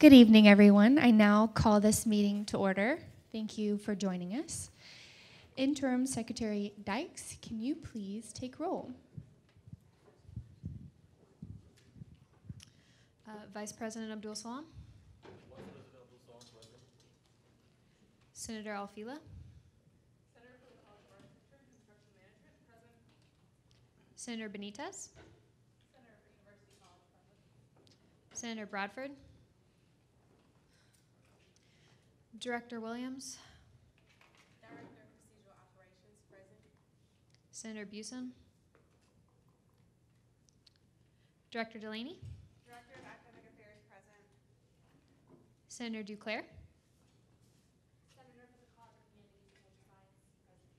Good evening, everyone. I now call this meeting to order. Thank you for joining us. Interim Secretary Dykes, can you please take roll? Uh, Vice President Abdul Salam. Senator Alfila. Senator Benitez. Senator Bradford. Director Williams. Director of Procedural Operations, present. Senator Busen. Director Delaney. Director of Academic Affairs, present. Senator Duclair. Senator for the College of Humanities and Social Sciences, present.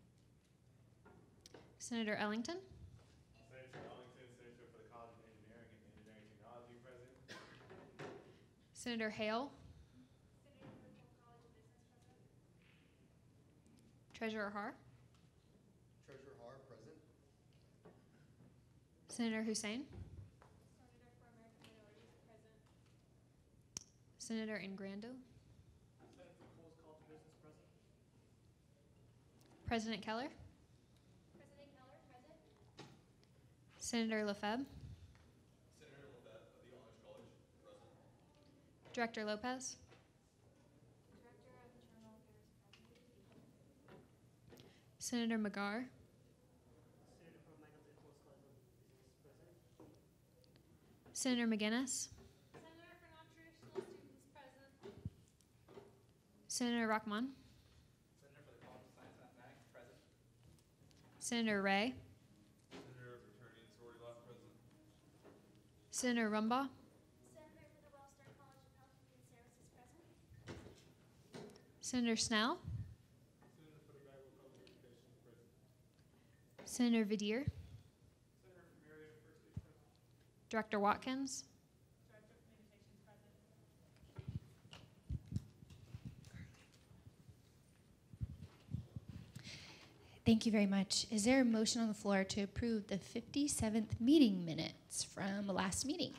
Senator Ellington. Senator Ellington, Senator for the College of Engineering and Engineering Technology, present. Senator Hale. Senator for the College of Business, present. Treasurer Har. Treasurer Har, present. Senator Hussein. Senator for American Minorities, present. Senator Ingrando. Senator Coles College of Business, present. President Keller. President Keller, present. Senator LaFeb. Director Lopez. Director of Internal Affairs, present. Senator McGar. Senator McGinnis. Senator Students, present. Senator Rahman. Senator Ray. Senator. Senator. Senator for the Wellstar College of Health and Human Services, present. Senator Snell. Senator Vidier. Director Watkins. Thank you very much. Is there a motion on the floor to approve the 57th meeting minutes from the last meeting?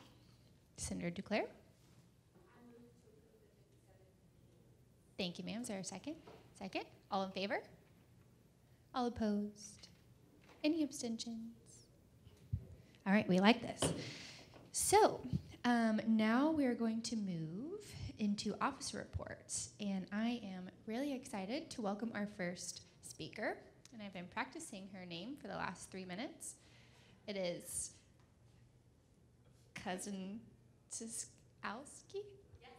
Senator Duclair? Thank you, ma'am. Is there a second? Second? All in favor? All opposed? Any abstentions? All right, we like this. So um, now we are going to move into officer reports, and I am really excited to welcome our first speaker. And I've been practicing her name for the last three minutes. It is Cousin Siskowski?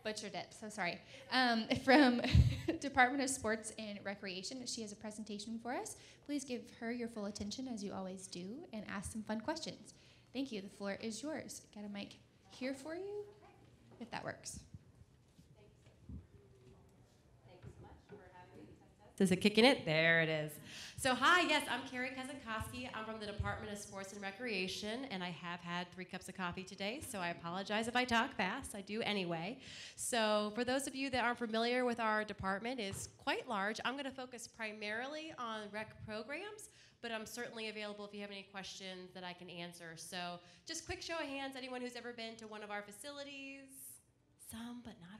Butchered it, so sorry. Um, from Department of Sports and Recreation, she has a presentation for us. Please give her your full attention as you always do and ask some fun questions. Thank you. The floor is yours. Got a mic here for you, if that works. Is it kicking it? There it is. So hi, yes, I'm Carrie Kazankowski. I'm from the Department of Sports and Recreation, and I have had three cups of coffee today, so I apologize if I talk fast. I do anyway. So for those of you that aren't familiar with our department, it's quite large. I'm going to focus primarily on rec programs, but I'm certainly available if you have any questions that I can answer. So just quick show of hands, anyone who's ever been to one of our facilities? Some, but not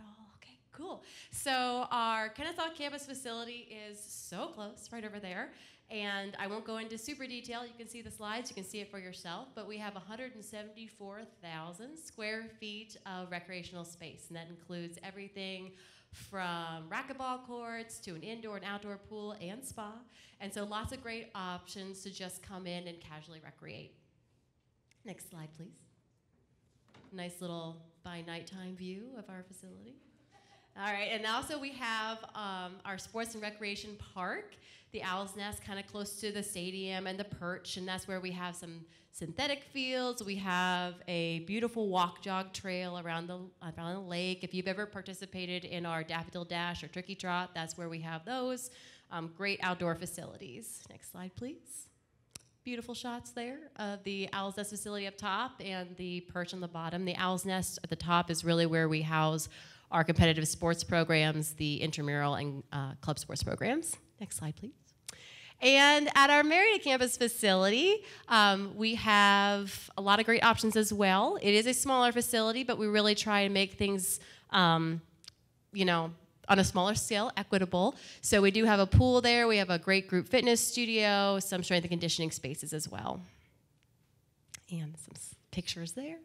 cool. So our Kennesaw campus facility is so close, right over there. And I won't go into super detail. You can see the slides. You can see it for yourself. But we have 174,000 square feet of recreational space, and that includes everything from racquetball courts to an indoor and outdoor pool and spa. And so lots of great options to just come in and casually recreate. Next slide, please. Nice little by nighttime view of our facility. All right, and also we have um, our sports and recreation park, the Owl's Nest, kind of close to the stadium and the perch, and that's where we have some synthetic fields. We have a beautiful walk jog trail around the around the lake. If you've ever participated in our daffodil dash or turkey trot, that's where we have those. Um, great outdoor facilities. Next slide, please beautiful shots there of the Owl's Nest facility up top and the perch on the bottom. The Owl's Nest at the top is really where we house our competitive sports programs, the intramural and uh, club sports programs. Next slide, please. And at our Marietta campus facility, um, we have a lot of great options as well. It is a smaller facility, but we really try to make things, um, you know, on a smaller scale, equitable. So we do have a pool there. We have a great group fitness studio, some strength and conditioning spaces as well. And some pictures there.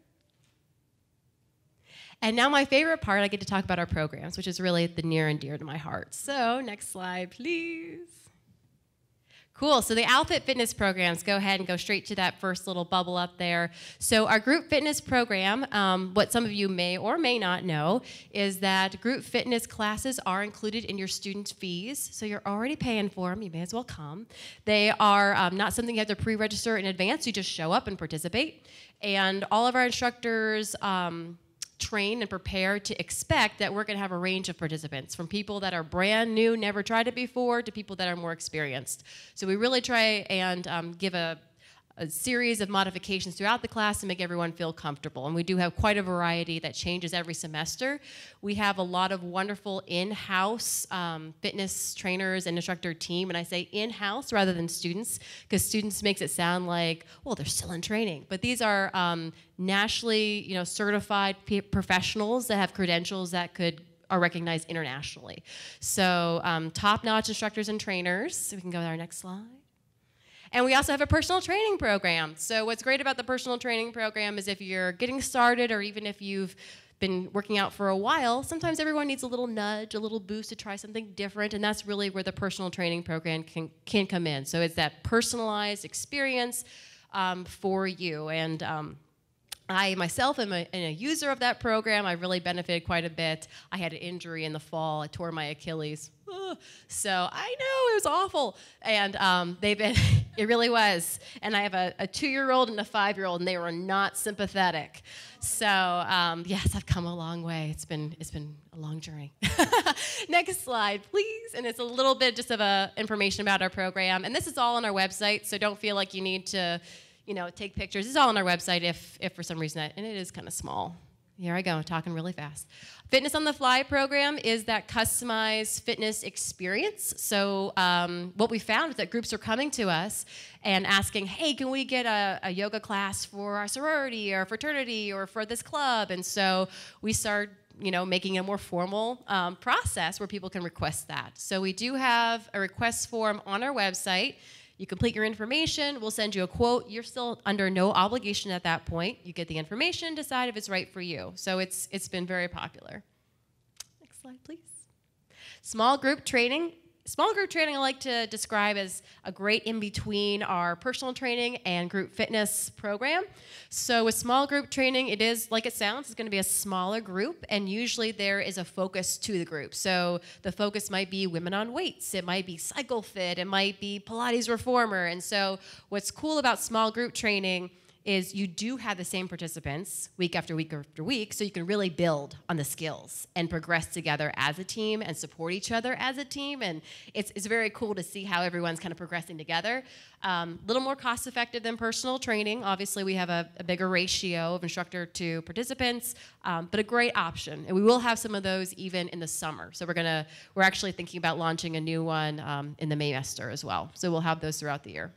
And now my favorite part, I get to talk about our programs, which is really the near and dear to my heart. So next slide, please. Cool. So the Outfit Fitness programs, go ahead and go straight to that first little bubble up there. So our group fitness program, um, what some of you may or may not know, is that group fitness classes are included in your student fees. So you're already paying for them. You may as well come. They are um, not something you have to pre-register in advance. You just show up and participate. And all of our instructors. Um, train and prepare to expect that we're going to have a range of participants from people that are brand new, never tried it before, to people that are more experienced. So we really try and um, give a, a series of modifications throughout the class to make everyone feel comfortable. And we do have quite a variety that changes every semester. We have a lot of wonderful in-house um, fitness trainers and instructor team, and I say in-house rather than students, because students makes it sound like, well, they're still in training. But these are um, nationally, you know, certified professionals that have credentials that could are recognized internationally. So um, top-notch instructors and trainers. We can go to our next slide. And we also have a personal training program. So, what's great about the personal training program is if you're getting started or even if you've been working out for a while, sometimes everyone needs a little nudge, a little boost to try something different. And that's really where the personal training program can, can come in. So, it's that personalized experience um, for you. And um, I myself am a, a user of that program. I really benefited quite a bit. I had an injury in the fall. I tore my Achilles. Ugh. So I know it was awful. And um, they've been, it really was. And I have a, a two year old and a five year old, and they were not sympathetic. So um, yes, I've come a long way. It's been, it's been a long journey. Next slide, please. And it's a little bit just of a information about our program. And this is all on our website, so don't feel like you need to you know, take pictures. It's all on our website if, if for some reason, that, and it is kind of small. Here I go, talking really fast. Fitness on the Fly program is that customized fitness experience. So, um, what we found is that groups are coming to us and asking, hey, can we get a, a yoga class for our sorority or fraternity or for this club? And so, we start you know, making a more formal um, process where people can request that. So we do have a request form on our website. You complete your information, we'll send you a quote. You're still under no obligation at that point. You get the information, decide if it's right for you. So it's it's been very popular. Next slide, please. Small group training. Small group training I like to describe as a great in between our personal training and group fitness program. So, with small group training, it is like it sounds, it's going to be a smaller group, and usually there is a focus to the group. So, the focus might be women on weights, it might be cycle fit, it might be Pilates reformer. And so, what's cool about small group training is you do have the same participants week after week after week, so you can really build on the skills and progress together as a team and support each other as a team. And it's, it's very cool to see how everyone's kind of progressing together. A um, little more cost effective than personal training. Obviously, we have a, a bigger ratio of instructor to participants, um, but a great option. And we will have some of those even in the summer. So we're gonna we're actually thinking about launching a new one um, in the Maymester as well. So we'll have those throughout the year.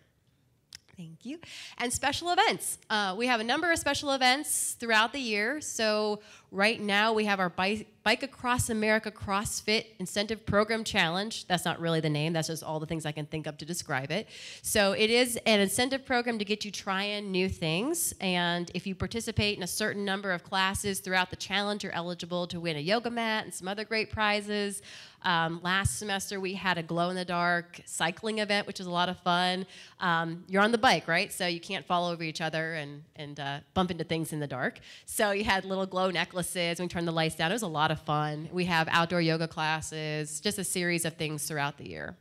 Thank you. And special events. Uh, we have a number of special events throughout the year. So, right now we have our Bike, Bike Across America CrossFit Incentive Program Challenge. That's not really the name, that's just all the things I can think of to describe it. So, it is an incentive program to get you trying new things. And if you participate in a certain number of classes throughout the challenge, you're eligible to win a yoga mat and some other great prizes. Um, last semester, we had a glow in the dark cycling event, which was a lot of fun. Um, you're on the bike, right? So you can't fall over each other and, and uh, bump into things in the dark. So you had little glow necklaces. And we turn the lights down. It was a lot of fun. We have outdoor yoga classes, just a series of things throughout the year.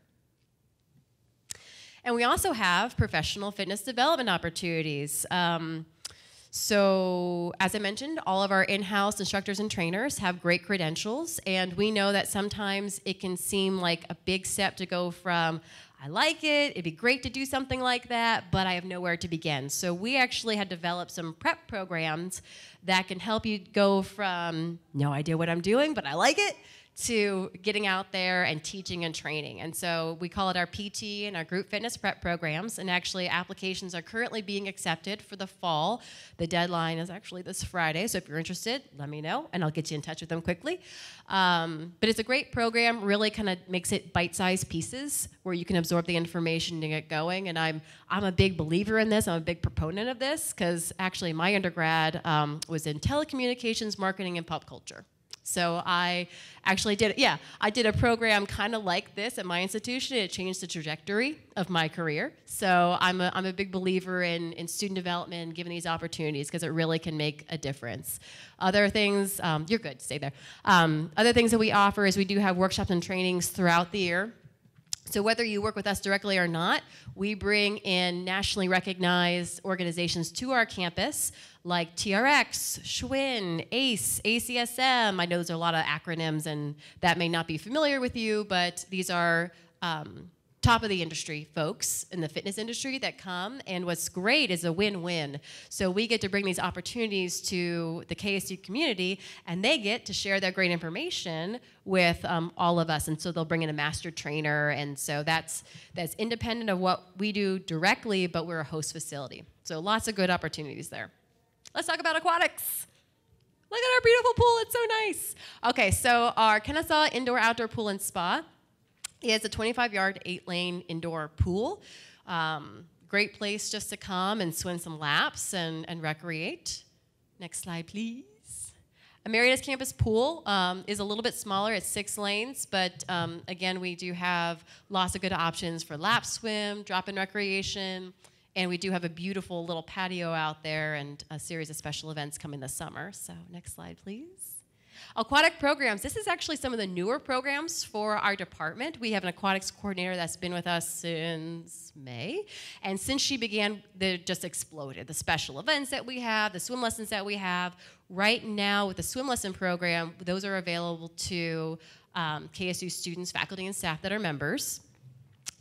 And we also have professional fitness development opportunities. Um, so, as I mentioned, all of our in house instructors and trainers have great credentials, and we know that sometimes it can seem like a big step to go from, I like it, it'd be great to do something like that, but I have nowhere to begin. So, we actually had developed some prep programs that can help you go from no idea what I'm doing, but I like it, to getting out there and teaching and training. And so we call it our PT and our group fitness prep programs. And actually, applications are currently being accepted for the fall. The deadline is actually this Friday. So if you're interested, let me know and I'll get you in touch with them quickly. Um, but it's a great program, really kind of makes it bite sized pieces where you can absorb the information and get going. And I'm, I'm a big believer in this, I'm a big proponent of this because actually, my undergrad um, was in telecommunications, marketing, and pop culture. So I actually did, yeah, I did a program kind of like this at my institution. It changed the trajectory of my career. So I'm a, I'm a big believer in, in student development and giving these opportunities because it really can make a difference. Other things, um, you're good, stay there. Um, other things that we offer is we do have workshops and trainings throughout the year. So whether you work with us directly or not, we bring in nationally recognized organizations to our campus like TRX, Schwinn, ACE, ACSM. I know there's a lot of acronyms and that may not be familiar with you, but these are um, top of the industry folks in the fitness industry that come and what's great is a win-win. So we get to bring these opportunities to the ksu community and they get to share their great information with um, all of us and so they'll bring in a master trainer and so that's that's independent of what we do directly but we're a host facility. So lots of good opportunities there. Let's talk about aquatics. Look at our beautiful pool, it's so nice. Okay, so our Kennesaw Indoor Outdoor Pool and Spa is a 25 yard, eight lane indoor pool. Um, great place just to come and swim some laps and, and recreate. Next slide, please. Emeritus Campus Pool um, is a little bit smaller, it's six lanes, but um, again, we do have lots of good options for lap swim, drop in recreation, and we do have a beautiful little patio out there and a series of special events coming this summer. So, next slide, please. Aquatic programs. This is actually some of the newer programs for our department. We have an aquatics coordinator that's been with us since May. And since she began, they just exploded. The special events that we have, the swim lessons that we have. Right now, with the swim lesson program, those are available to um, KSU students, faculty, and staff that are members.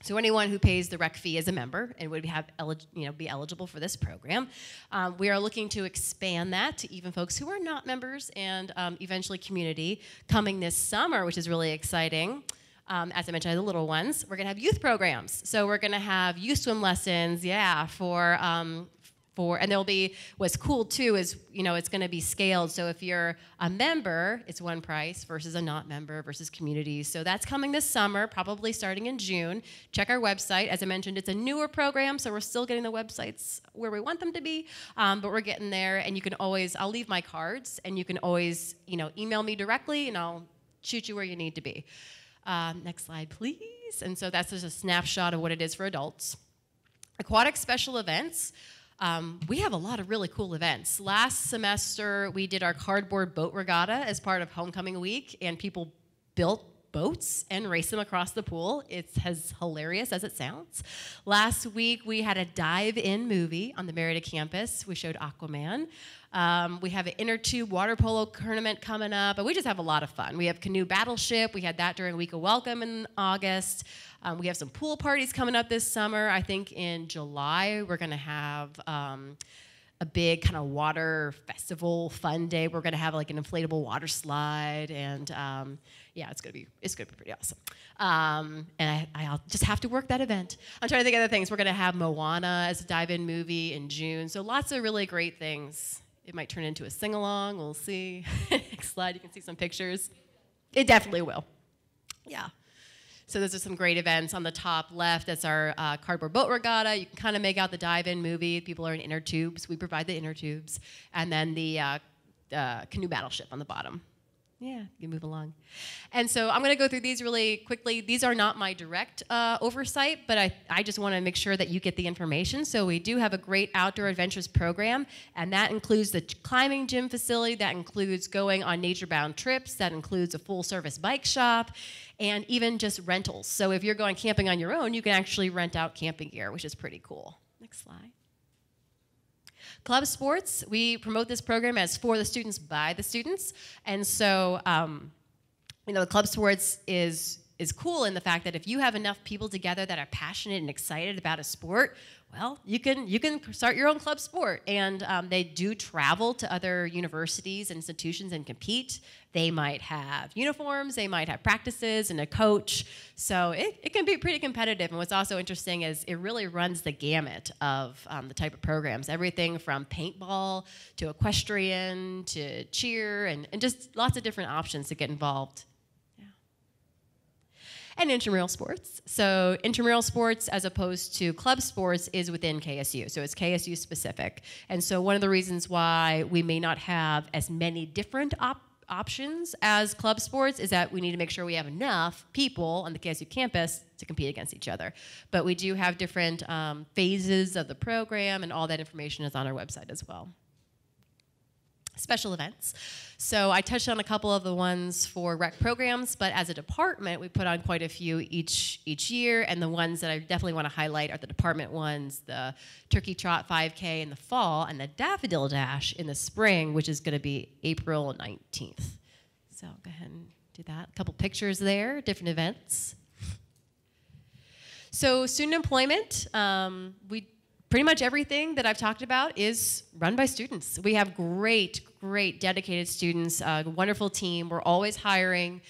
So anyone who pays the rec fee is a member and would have you know be eligible for this program. Um, we are looking to expand that to even folks who are not members and um, eventually community coming this summer, which is really exciting. Um, as I mentioned, the little ones. We're going to have youth programs. So we're going to have youth swim lessons, yeah, for um, for and there'll be what's cool too is you know it's going to be scaled. So if you're a member it's one price versus a not member versus community. So that's coming this summer probably starting in june. Check our website. As i mentioned it's a newer program so we're still getting the websites where we want them to be um, but we're getting there. And you can always i'll leave my cards and you can always you know email me directly and i'll shoot you where you need to be. Um, next slide please. And so that's just a snapshot of what it is for adults. Aquatic special events um, we have a lot of really cool events. Last semester, we did our cardboard boat regatta as part of homecoming week, and people built boats and race them across the pool. It's as hilarious as it sounds. Last week, we had a dive in movie on the Marietta campus. We showed Aquaman. Um, we have an inner tube water polo tournament coming up, and we just have a lot of fun. We have canoe battleship. We had that during Week of Welcome in August. Um, we have some pool parties coming up this summer. I think in July we're going to have um, a big kind of water festival fun day. We're going to have like an inflatable water slide, and um, yeah, it's going to be it's going to be pretty awesome. Um, and I, will just have to work that event. I'm trying to think of other things. We're going to have Moana as a dive-in movie in June. So lots of really great things. It might turn into a sing-along. We'll see. Next slide. You can see some pictures. It definitely will. Yeah. So those are some great events. On the top left, that's our uh, cardboard boat regatta. You can kind of make out the dive-in movie. People are in inner tubes. We provide the inner tubes. And then the uh, uh, canoe battleship on the bottom. Yeah, you move along. And so I'm going to go through these really quickly. These are not my direct uh, oversight, but I, I just want to make sure that you get the information. So we do have a great outdoor adventures program, and that includes the climbing gym facility, that includes going on nature-bound trips, that includes a full-service bike shop, and even just rentals. So if you're going camping on your own, you can actually rent out camping gear, which is pretty cool. Next slide. Club sports, we promote this program as for the students by the students. And so, um, you know, the club sports is is cool in the fact that if you have enough people together that are passionate and excited about a sport, well, you can you can start your own club sport. And um, they do travel to other universities and institutions and compete. They might have uniforms, they might have practices and a coach. So it, it can be pretty competitive. And what's also interesting is it really runs the gamut of um, the type of programs everything from paintball to equestrian to cheer and, and just lots of different options to get involved and intramural sports. So intramural sports, as opposed to club sports, is within KSU. So it's KSU specific. And so one of the reasons why we may not have as many different op- options as club sports is that we need to make sure we have enough people on the KSU campus to compete against each other. But we do have different um, phases of the program, and all that information is on our website as well special events. So I touched on a couple of the ones for rec programs, but as a department, we put on quite a few each each year. And the ones that I definitely want to highlight are the department ones: the Turkey Trot 5K in the fall and the Daffodil Dash in the spring, which is going to be April 19th. So go ahead and do that. A couple pictures there, different events. So student employment, um, we pretty much everything that I've talked about is run by students. We have great, great dedicated students, a wonderful team. We're always hiring.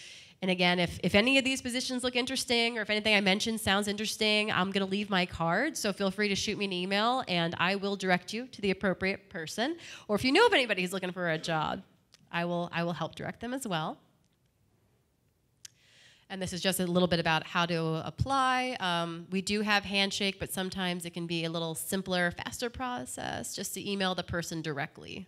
And again, if, if any of these positions look interesting or if anything I mentioned sounds interesting, I'm going to leave my card. So feel free to shoot me an email and I will direct you to the appropriate person. Or if you know of anybody who's looking for a job, I will, I will help direct them as well. And this is just a little bit about how to apply. Um, we do have Handshake, but sometimes it can be a little simpler, faster process just to email the person directly.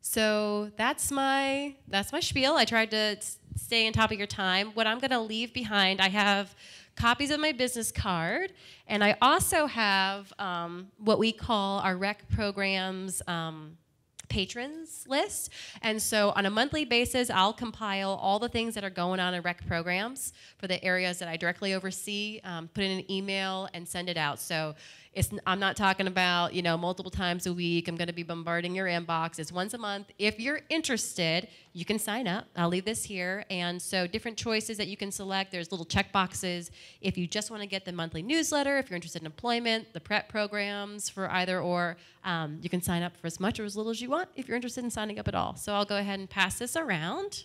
So that's my that's my spiel. I tried to stay on top of your time. What I'm going to leave behind, I have copies of my business card, and I also have um, what we call our rec programs. Um, patrons list. And so on a monthly basis, I'll compile all the things that are going on in rec programs for the areas that I directly oversee, um, put in an email, and send it out. So it's, I'm not talking about, you know, multiple times a week. I'm going to be bombarding your inbox. It's once a month. If you're interested, you can sign up. I'll leave this here. And so different choices that you can select. There's little check boxes. If you just want to get the monthly newsletter, if you're interested in employment, the prep programs for either or, um, you can sign up for as much or as little as you want if you're interested in signing up at all. So I'll go ahead and pass this around.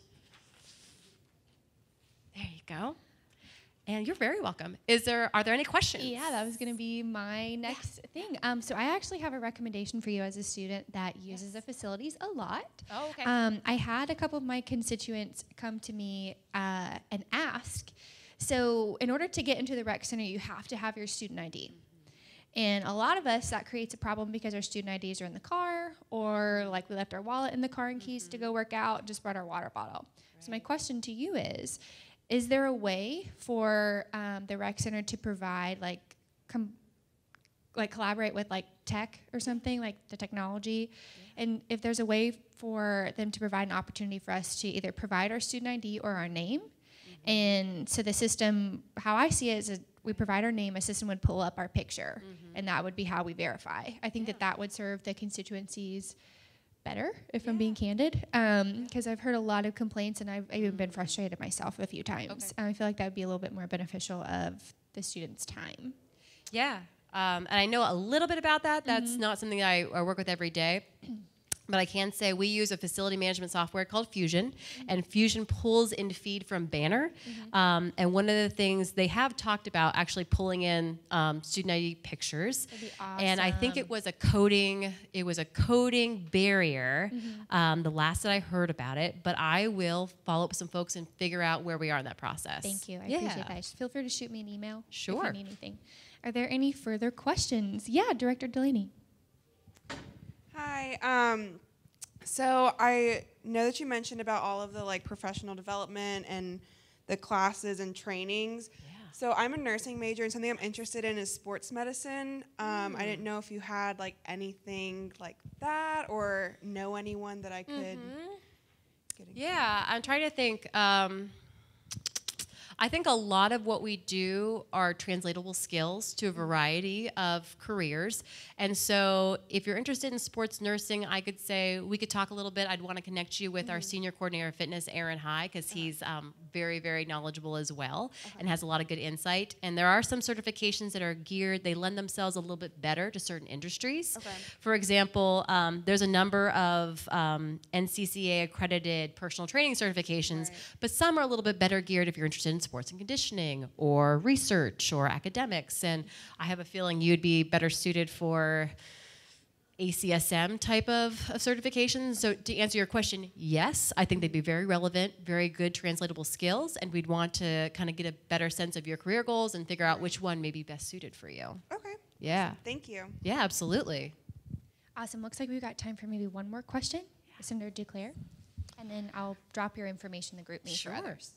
There you go. And you're very welcome. Is there are there any questions? Yeah, that was going to be my next thing. Um, so I actually have a recommendation for you as a student that uses the facilities a lot. Oh, okay. Um, I had a couple of my constituents come to me uh, and ask. So in order to get into the rec center, you have to have your student ID. And a lot of us, that creates a problem because our student IDs are in the car, or like we left our wallet in the car and keys to go work out, just brought our water bottle. So, my question to you is Is there a way for um, the rec center to provide, like, com- like collaborate with like tech or something, like the technology? And if there's a way for them to provide an opportunity for us to either provide our student ID or our name, and so the system, how I see it is, a, we provide our name, a system would pull up our picture, and that would be how we verify. I think that that would serve the constituencies better, if I'm being candid, um, because I've heard a lot of complaints, and I've even been mm. frustrated myself a few times. And I feel like that would be a little bit more beneficial of the students' time. Yeah. Um, and I know a little bit about that. That's mm-hmm. not something I, I work with every day. But I can say we use a facility management software called Fusion, and Fusion pulls in feed from Banner. Um, and one of the things they have talked about actually pulling in um, student ID pictures. Be And I think it was a coding, it was a coding barrier. Um, the last that I heard about it, but I will follow up with some folks and figure out where we are in that process. Thank you. I Yeah. appreciate that. Just feel free to shoot me an email if Sure. you need anything. Are there any further questions? Yeah, Director Delaney. Hi. Um, so I know that you mentioned about all of the like professional development and the classes and trainings. Yeah. So I'm a nursing major, and something I'm interested in is sports medicine. Um, I Mm. didn't know if you had like anything like that, or know anyone that I could. Get in Yeah, I'm trying to think. Um, I think a lot of what we do are translatable skills to a variety of careers. And so, if you're interested in sports nursing, I could say we could talk a little bit. I'd want to connect you with our senior coordinator of fitness, Aaron High, because he's um, very, very knowledgeable as well and has a lot of good insight. And there are some certifications that are geared, they lend themselves a little bit better to certain industries. Okay. For example, um, there's a number of um, NCCA accredited personal training certifications, but some are a little bit better geared if you're interested in sports and conditioning or research or academics. And I have a feeling you'd be better suited for ACSM type of, of certifications. So to answer your question, yes, I think they'd be very relevant, very good translatable skills, and we'd want to kind of get a better sense of your career goals and figure out which one may be best suited for you. Okay. Yeah. Thank you. Yeah, absolutely. Awesome. Looks like we've got time for maybe one more question. Senator Duclair. And then I'll drop your information in the GroupMe Sure. for others.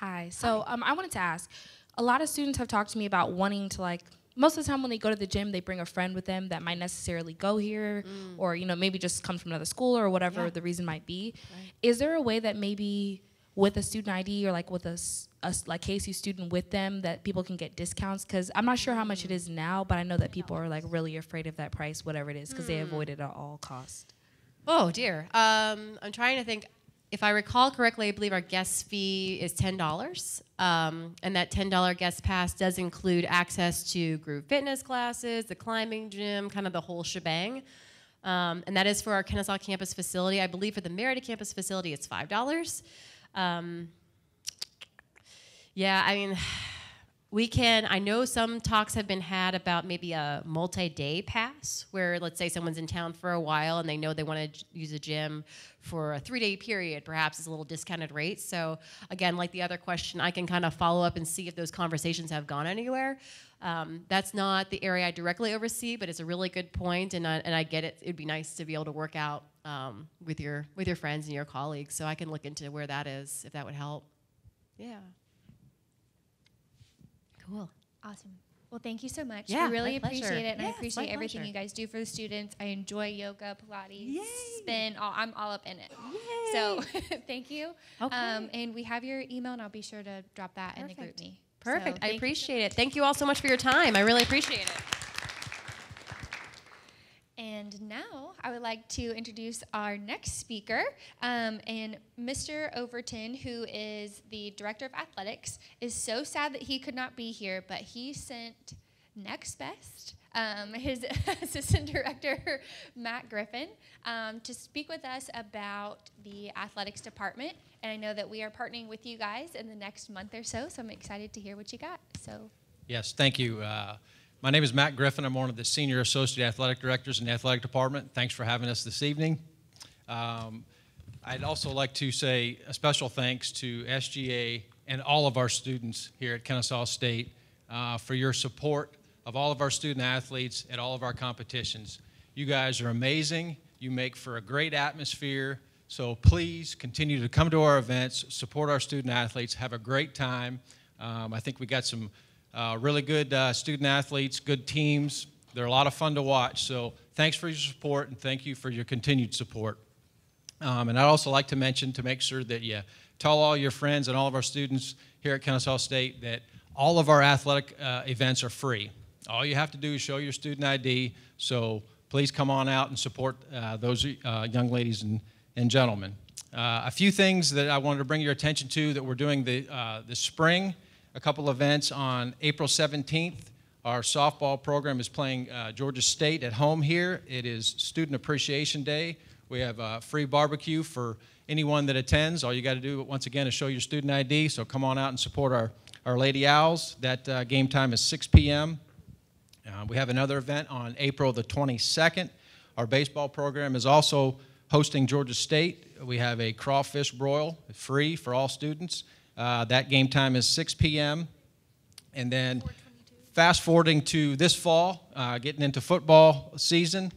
Hi. So um, I wanted to ask. A lot of students have talked to me about wanting to like. Most of the time, when they go to the gym, they bring a friend with them that might necessarily go here, or you know maybe just come from another school or whatever Mm. Yeah. the reason might be. Is there a way that maybe with a student ID or like with a like KSU student with them that people can get discounts? Because I'm not sure how much it Mm. now, but I know that people are like really afraid of that price, whatever it is, because Mm. they avoid it at all costs. Oh dear. Um, I'm trying to think. If I recall correctly, I believe our guest fee is ten dollars, um, and that ten dollar guest pass does include access to group fitness classes, the climbing gym, kind of the whole shebang. Um, and that is for our Kennesaw campus facility. I believe for the Marietta campus facility, it's five dollars. Um, yeah, I mean, we can. I know some talks have been had about maybe a multi-day pass, where let's say someone's in town for a while and they know they want to use a gym for a three-day period. Perhaps it's a little discounted rate. So again, like the other question, I can kind of follow up and see if those conversations have gone anywhere. Um, that's not the area I directly oversee, but it's a really good point, and I, and I get it. It'd be nice to be able to work out um, with your with your friends and your colleagues. So I can look into where that is if that would help. Yeah. Cool. Awesome. Well, thank you so much. Yeah, I really my pleasure. appreciate it, and Yeah, I appreciate everything pleasure. you guys do for the students. I enjoy yoga, Pilates, Yay. spin. All, I'm all up in it. Yay. So thank you. Okay. Um, and we have your email, and I'll be sure to drop that in the group Perfect. me. Perfect. So I thank you so appreciate it. Thank you all so much for your time. I really appreciate it. And now I would like to introduce our next speaker. Um, and Mr. Overton, who is the director of athletics, is so sad that he could not be here, but he sent next best. Um, his assistant director, Matt Griffin, um, to speak with us about the athletics department. And I know that we are partnering with you guys in the next month or so, so I'm excited to hear what you got. So, Yes, thank you. Uh, my name is Matt Griffin. I'm one of the senior associate athletic directors in the athletic department. Thanks for having us this evening. Um, I'd also like to say a special thanks to SGA and all of our students here at Kennesaw State uh, for your support of all of our student athletes at all of our competitions. You guys are amazing. You make for a great atmosphere. So please continue to come to our events, support our student athletes, have a great time. Um, I think we got some uh, really good uh, student athletes, good teams. They're a lot of fun to watch. So thanks for your support and thank you for your continued support. Um, and I'd also like to mention to make sure that you tell all your friends and all of our students here at Kennesaw State that all of our athletic uh, events are free. All you have to do is show your student ID. So please come on out and support uh, those uh, young ladies and, and gentlemen. Uh, a few things that I wanted to bring your attention to that we're doing the, uh, this spring, a couple events on April 17th. Our softball program is playing uh, Georgia State at home here. It is Student Appreciation Day. We have a free barbecue for anyone that attends. All you got to do, once again, is show your student ID. So come on out and support our, our Lady Owls. That uh, game time is 6 p.m. Uh, we have another event on April the 22nd. Our baseball program is also hosting Georgia State. We have a crawfish broil, free for all students. Uh, that game time is 6 p.m. And then fast forwarding to this fall, uh, getting into football season,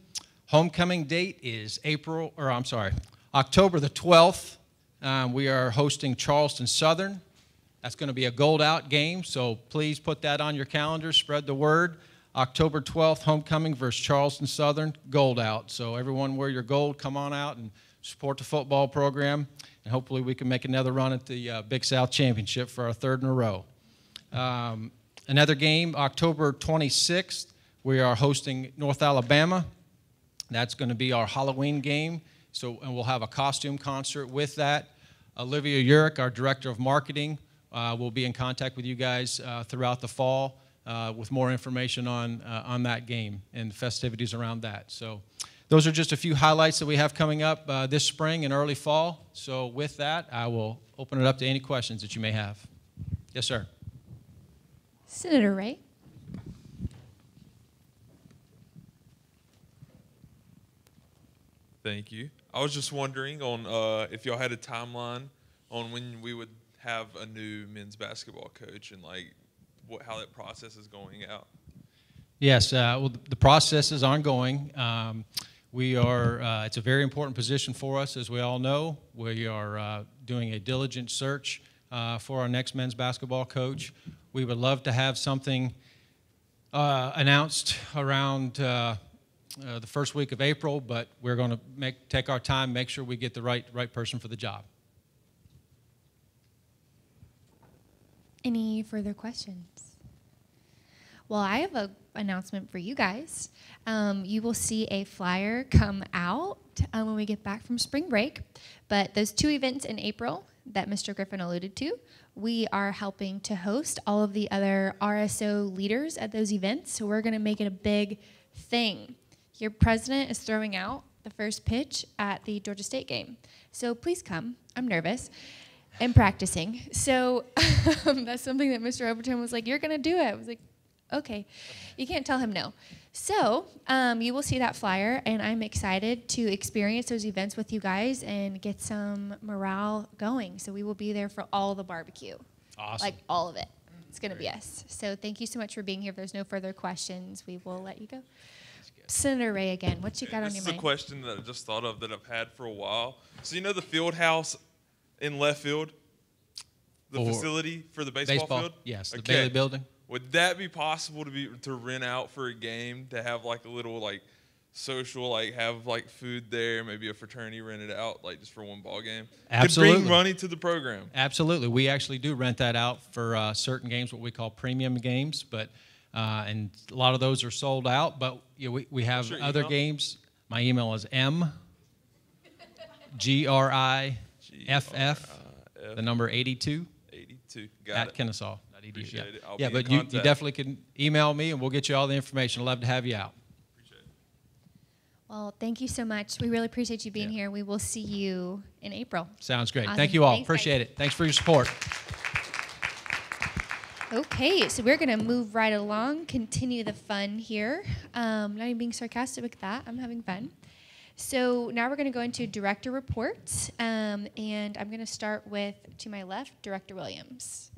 homecoming date is April, or I'm sorry, October the 12th. Um, we are hosting Charleston Southern. That's going to be a gold out game, so please put that on your calendar, spread the word. October 12th, homecoming versus Charleston Southern, gold out. So everyone wear your gold, come on out and support the football program, and hopefully we can make another run at the uh, Big South Championship for our third in a row. Um, another game, October 26th, we are hosting North Alabama. That's going to be our Halloween game. So, and we'll have a costume concert with that. Olivia Yurick, our director of marketing, uh, will be in contact with you guys uh, throughout the fall uh, with more information on uh, on that game and festivities around that. So, those are just a few highlights that we have coming up uh, this spring and early fall. So, with that, I will open it up to any questions that you may have. Yes, sir. Senator Ray. Thank you. I was just wondering on uh, if y'all had a timeline on when we would have a new men's basketball coach and like what how that process is going out. Yes, uh, well, the process is ongoing. Um, we are, uh, it's a very important position for us, as we all know. We are uh, doing a diligent search uh, for our next men's basketball coach. We would love to have something uh, announced around uh, uh, the first week of April, but we're going to make, take our time, make sure we get the right, right person for the job. Any further questions? Well, I have an announcement for you guys. Um, you will see a flyer come out uh, when we get back from spring break. But those two events in April that Mr. Griffin alluded to, we are helping to host all of the other RSO leaders at those events. So we're going to make it a big thing. Your president is throwing out the first pitch at the Georgia State game. So please come. I'm nervous and practicing. So um, that's something that Mr. Overton was like, You're going to do it. I was like, Okay. You can't tell him no. So um, you will see that flyer, and I'm excited to experience those events with you guys and get some morale going. So we will be there for all the barbecue. Awesome. Like all of it. It's going to be us. So thank you so much for being here. If there's no further questions, we will let you go. Senator Ray, again, what you got on this your is a mind? question that I just thought of that I've had for a while. So you know the field house in left field, the For facility for the baseball, Baseball, field. yes, the Okay. Bailey Building. Would that be possible to be to rent out for a game to have like a little like social like have like food there, maybe a fraternity rent it out like just for one ball game? Could Absolutely. bring money to the program. Absolutely. We actually do rent that out for uh, certain games, what we call premium games, but uh, and a lot of those are sold out. But you know, we, we have other email? games. My email is m g r i f f the number 82 82. Got at it. Kennesaw. Appreciate yeah, it. I'll yeah be in but you, you definitely can email me and we'll get you all the information. I'd love to have you out. Well, thank you so much. We really appreciate you being Yeah. here. We will see you in April. Sounds great. Awesome. Thank you all. Thanks, guys. Appreciate it. Thanks for your support. Okay, so we're going to move right along, continue the fun here. Um, not even being sarcastic with that, I'm having fun. So now we're going to go into director reports, um, and I'm going to start with, to my left, Director Williams.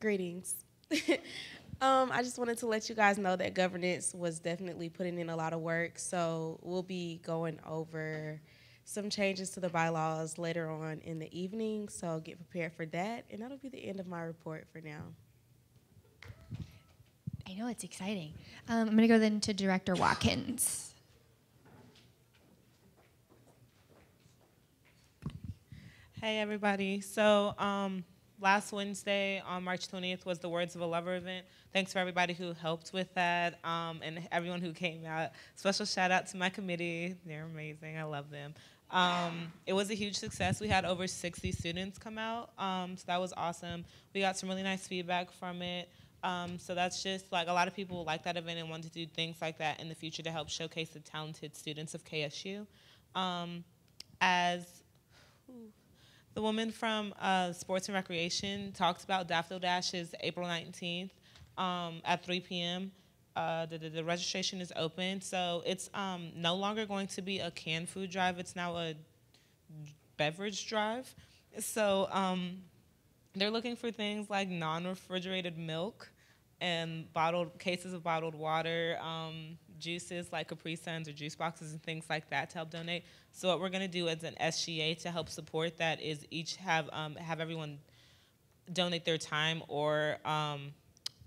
Greetings. um, I just wanted to let you guys know that governance was definitely putting in a lot of work. So we'll be going over some changes to the bylaws later on in the evening. So get prepared for that. And that'll be the end of my report for now. I know it's exciting. Um, I'm going to go then to Director Watkins. Hey, everybody. So, um, last Wednesday on March 20th was the Words of a Lover event. Thanks for everybody who helped with that um, and everyone who came out. Special shout out to my committee. They're amazing. I love them. Um, it was a huge success. We had over 60 students come out, um, so that was awesome. We got some really nice feedback from it. Um, so that's just like a lot of people like that event and want to do things like that in the future to help showcase the talented students of KSU. Um, as the woman from uh, Sports and Recreation talked about Daffodil Dash is April 19th um, at 3 p.m. Uh, the, the, the registration is open, so it's um, no longer going to be a canned food drive. It's now a beverage drive. So um, they're looking for things like non-refrigerated milk and bottled cases of bottled water, um, juices like Capri Suns or juice boxes and things like that to help donate. So what we're going to do as an SGA to help support that is each have um, have everyone donate their time or um,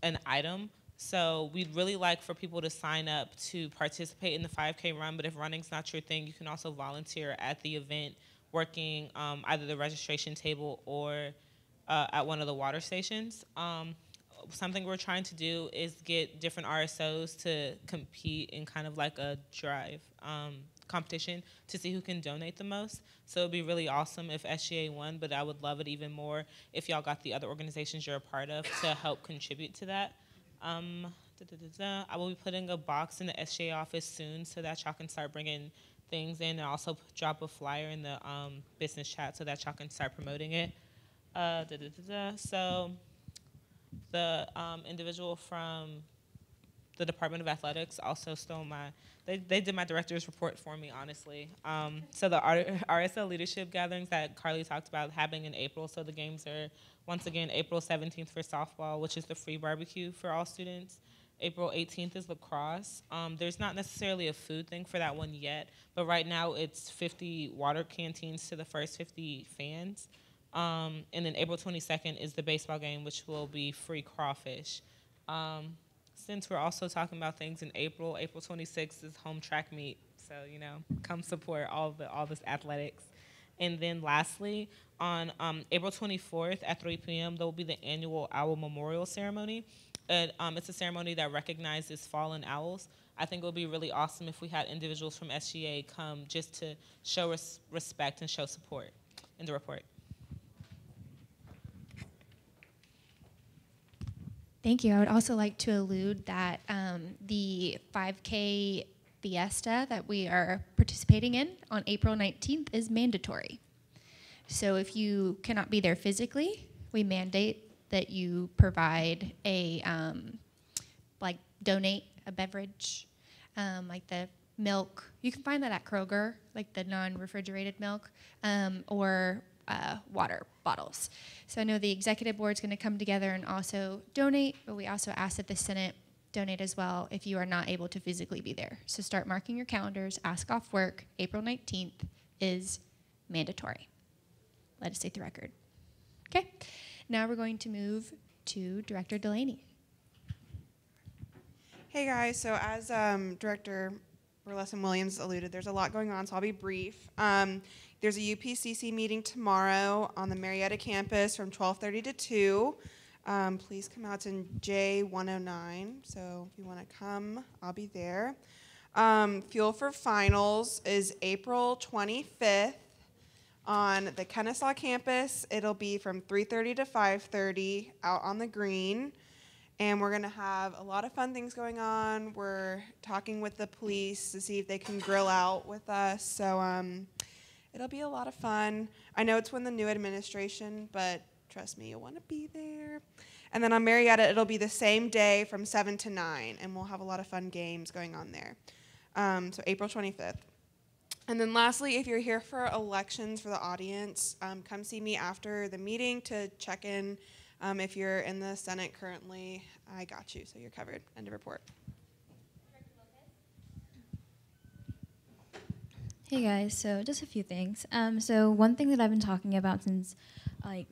an item. So we'd really like for people to sign up to participate in the 5K run. But if running's not your thing, you can also volunteer at the event, working um, either the registration table or uh, at one of the water stations. Something we're trying to do is get different RSOs to compete in kind of like a drive um, competition to see who can donate the most. So it'd be really awesome if SGA won, but I would love it even more if y'all got the other organizations you're a part of to help contribute to that. Um, da, da, da. I will be putting a box in the SGA office soon so that y'all can start bringing things in and also drop a flyer in the um, business chat so that y'all can start promoting it. Uh. So the um, individual from the Department of Athletics also stole my, they, they did my director's report for me, honestly. Um, so the R- RSL leadership gatherings that Carly talked about happening in April, so the games are once again April 17th for softball, which is the free barbecue for all students. April 18th is lacrosse. Um, there's not necessarily a food thing for that one yet, but right now it's 50 water canteens to the first 50 fans. Um, and then April 22nd is the baseball game, which will be free crawfish. Um, since we're also talking about things in April, April 26th is home track meet. So, you know, come support all the all this athletics. And then lastly, on um, April 24th at 3 p.m., there will be the annual Owl Memorial Ceremony. And, um, it's a ceremony that recognizes fallen owls. I think it would be really awesome if we had individuals from SGA come just to show res- respect and show support in the report. Thank you. I would also like to allude that um, the 5K Fiesta that we are participating in on April 19th is mandatory. So if you cannot be there physically, we mandate that you provide a, um, like, donate a beverage, um, like the milk. You can find that at Kroger, like the non refrigerated milk, um, or uh, water bottles. So I know the executive board is going to come together and also donate, but we also ask that the Senate donate as well if you are not able to physically be there. So start marking your calendars, ask off work. April 19th is mandatory. Let us state the record. Okay, now we're going to move to Director Delaney. Hey guys, so as um, Director Burleson Williams alluded, there's a lot going on, so I'll be brief. Um, there's a UPCC meeting tomorrow on the Marietta campus from 12:30 to 2. Um, please come out to J109. So if you want to come, I'll be there. Um, Fuel for Finals is April 25th on the Kennesaw campus. It'll be from 3:30 to 5:30 out on the green and we're going to have a lot of fun things going on. We're talking with the police to see if they can grill out with us. So um, it'll be a lot of fun. I know it's when the new administration, but trust me, you'll want to be there. And then on Marietta, it'll be the same day from 7 to 9, and we'll have a lot of fun games going on there. Um, so April 25th. And then lastly, if you're here for elections for the audience, um, come see me after the meeting to check in. Um, if you're in the Senate currently, I got you, so you're covered. End of report. Hey guys, so just a few things. Um, so one thing that I've been talking about since like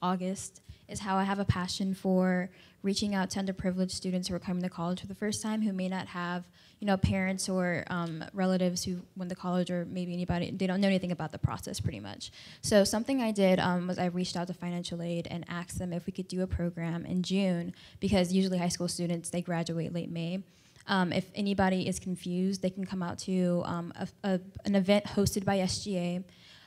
August is how I have a passion for reaching out to underprivileged students who are coming to college for the first time who may not have, you know, parents or um, relatives who went to college or maybe anybody, they don't know anything about the process pretty much. So something I did um, was I reached out to financial aid and asked them if we could do a program in June because usually high school students, they graduate late May. Um, if anybody is confused, they can come out to um, a, a, an event hosted by SGA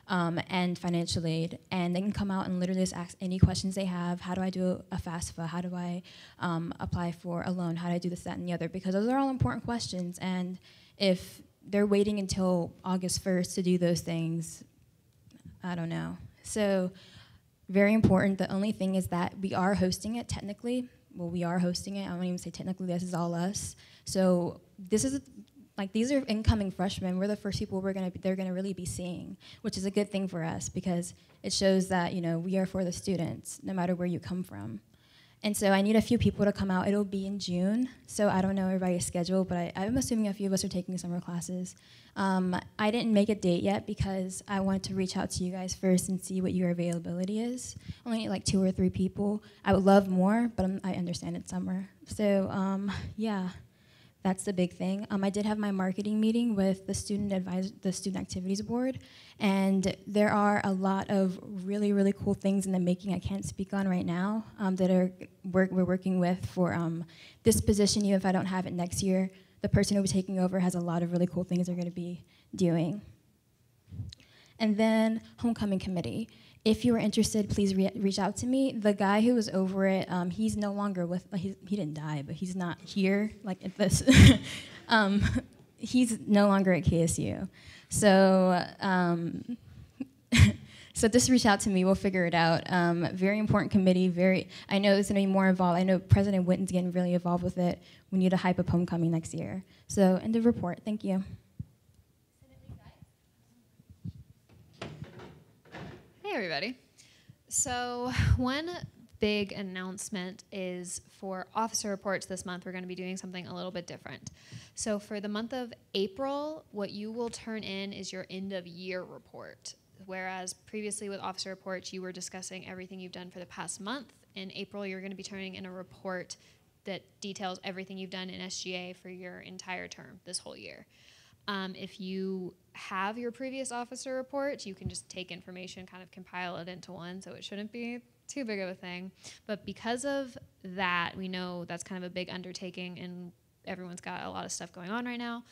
um, and financial aid, and they can come out and literally just ask any questions they have. How do I do a FAFSA? How do I um, apply for a loan? How do I do this, that, and the other? Because those are all important questions, and if they're waiting until August 1st to do those things, I don't know. So, very important. The only thing is that we are hosting it technically. Well, we are hosting it. I won't even say technically. This is all us. So this is like these are incoming freshmen. We're the first people we're gonna be, they're gonna really be seeing, which is a good thing for us because it shows that you know we are for the students, no matter where you come from. And so I need a few people to come out. It'll be in June, so I don't know everybody's schedule, but I, I'm assuming a few of us are taking summer classes. Um, I didn't make a date yet because I wanted to reach out to you guys first and see what your availability is. I Only need like two or three people. I would love more, but I'm, I understand it's summer. So um, yeah, that's the big thing. Um, I did have my marketing meeting with the student advis- the student activities board, and there are a lot of really really cool things in the making. I can't speak on right now um, that are work, we're working with for um, this position. Even if I don't have it next year, the person who will be taking over has a lot of really cool things they're going to be doing. And then homecoming committee. If you are interested, please re- reach out to me. The guy who was over it, um, he's no longer with. He's, he didn't die, but he's not here. Like at this, um, he's no longer at KSU. So, um, so just reach out to me. We'll figure it out. Um, very important committee. Very. I know it's going to be more involved. I know President Whitten's getting really involved with it. We need to hype up homecoming next year. So, end of report. Thank you. Everybody. So, one big announcement is for officer reports this month, we're going to be doing something a little bit different. So, for the month of April, what you will turn in is your end of year report. Whereas previously with officer reports, you were discussing everything you've done for the past month. In April, you're going to be turning in a report that details everything you've done in SGA for your entire term this whole year. Um, if you have your previous officer report, you can just take information, kind of compile it into one, so it shouldn't be too big of a thing. But because of that, we know that's kind of a big undertaking, and everyone's got a lot of stuff going on right now.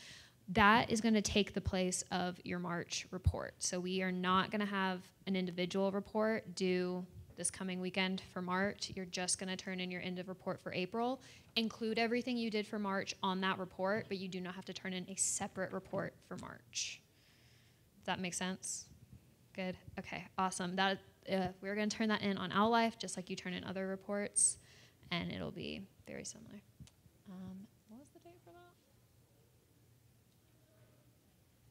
That is going to take the place of your March report. So we are not going to have an individual report due this coming weekend for March. You're just going to turn in your end of report for April. Include everything you did for March on that report, but you do not have to turn in a separate report for March. That make sense? Good. Okay. Awesome. That uh, we're going to turn that in on Owl Life, just like you turn in other reports, and it'll be very similar. Um, what was the date for that?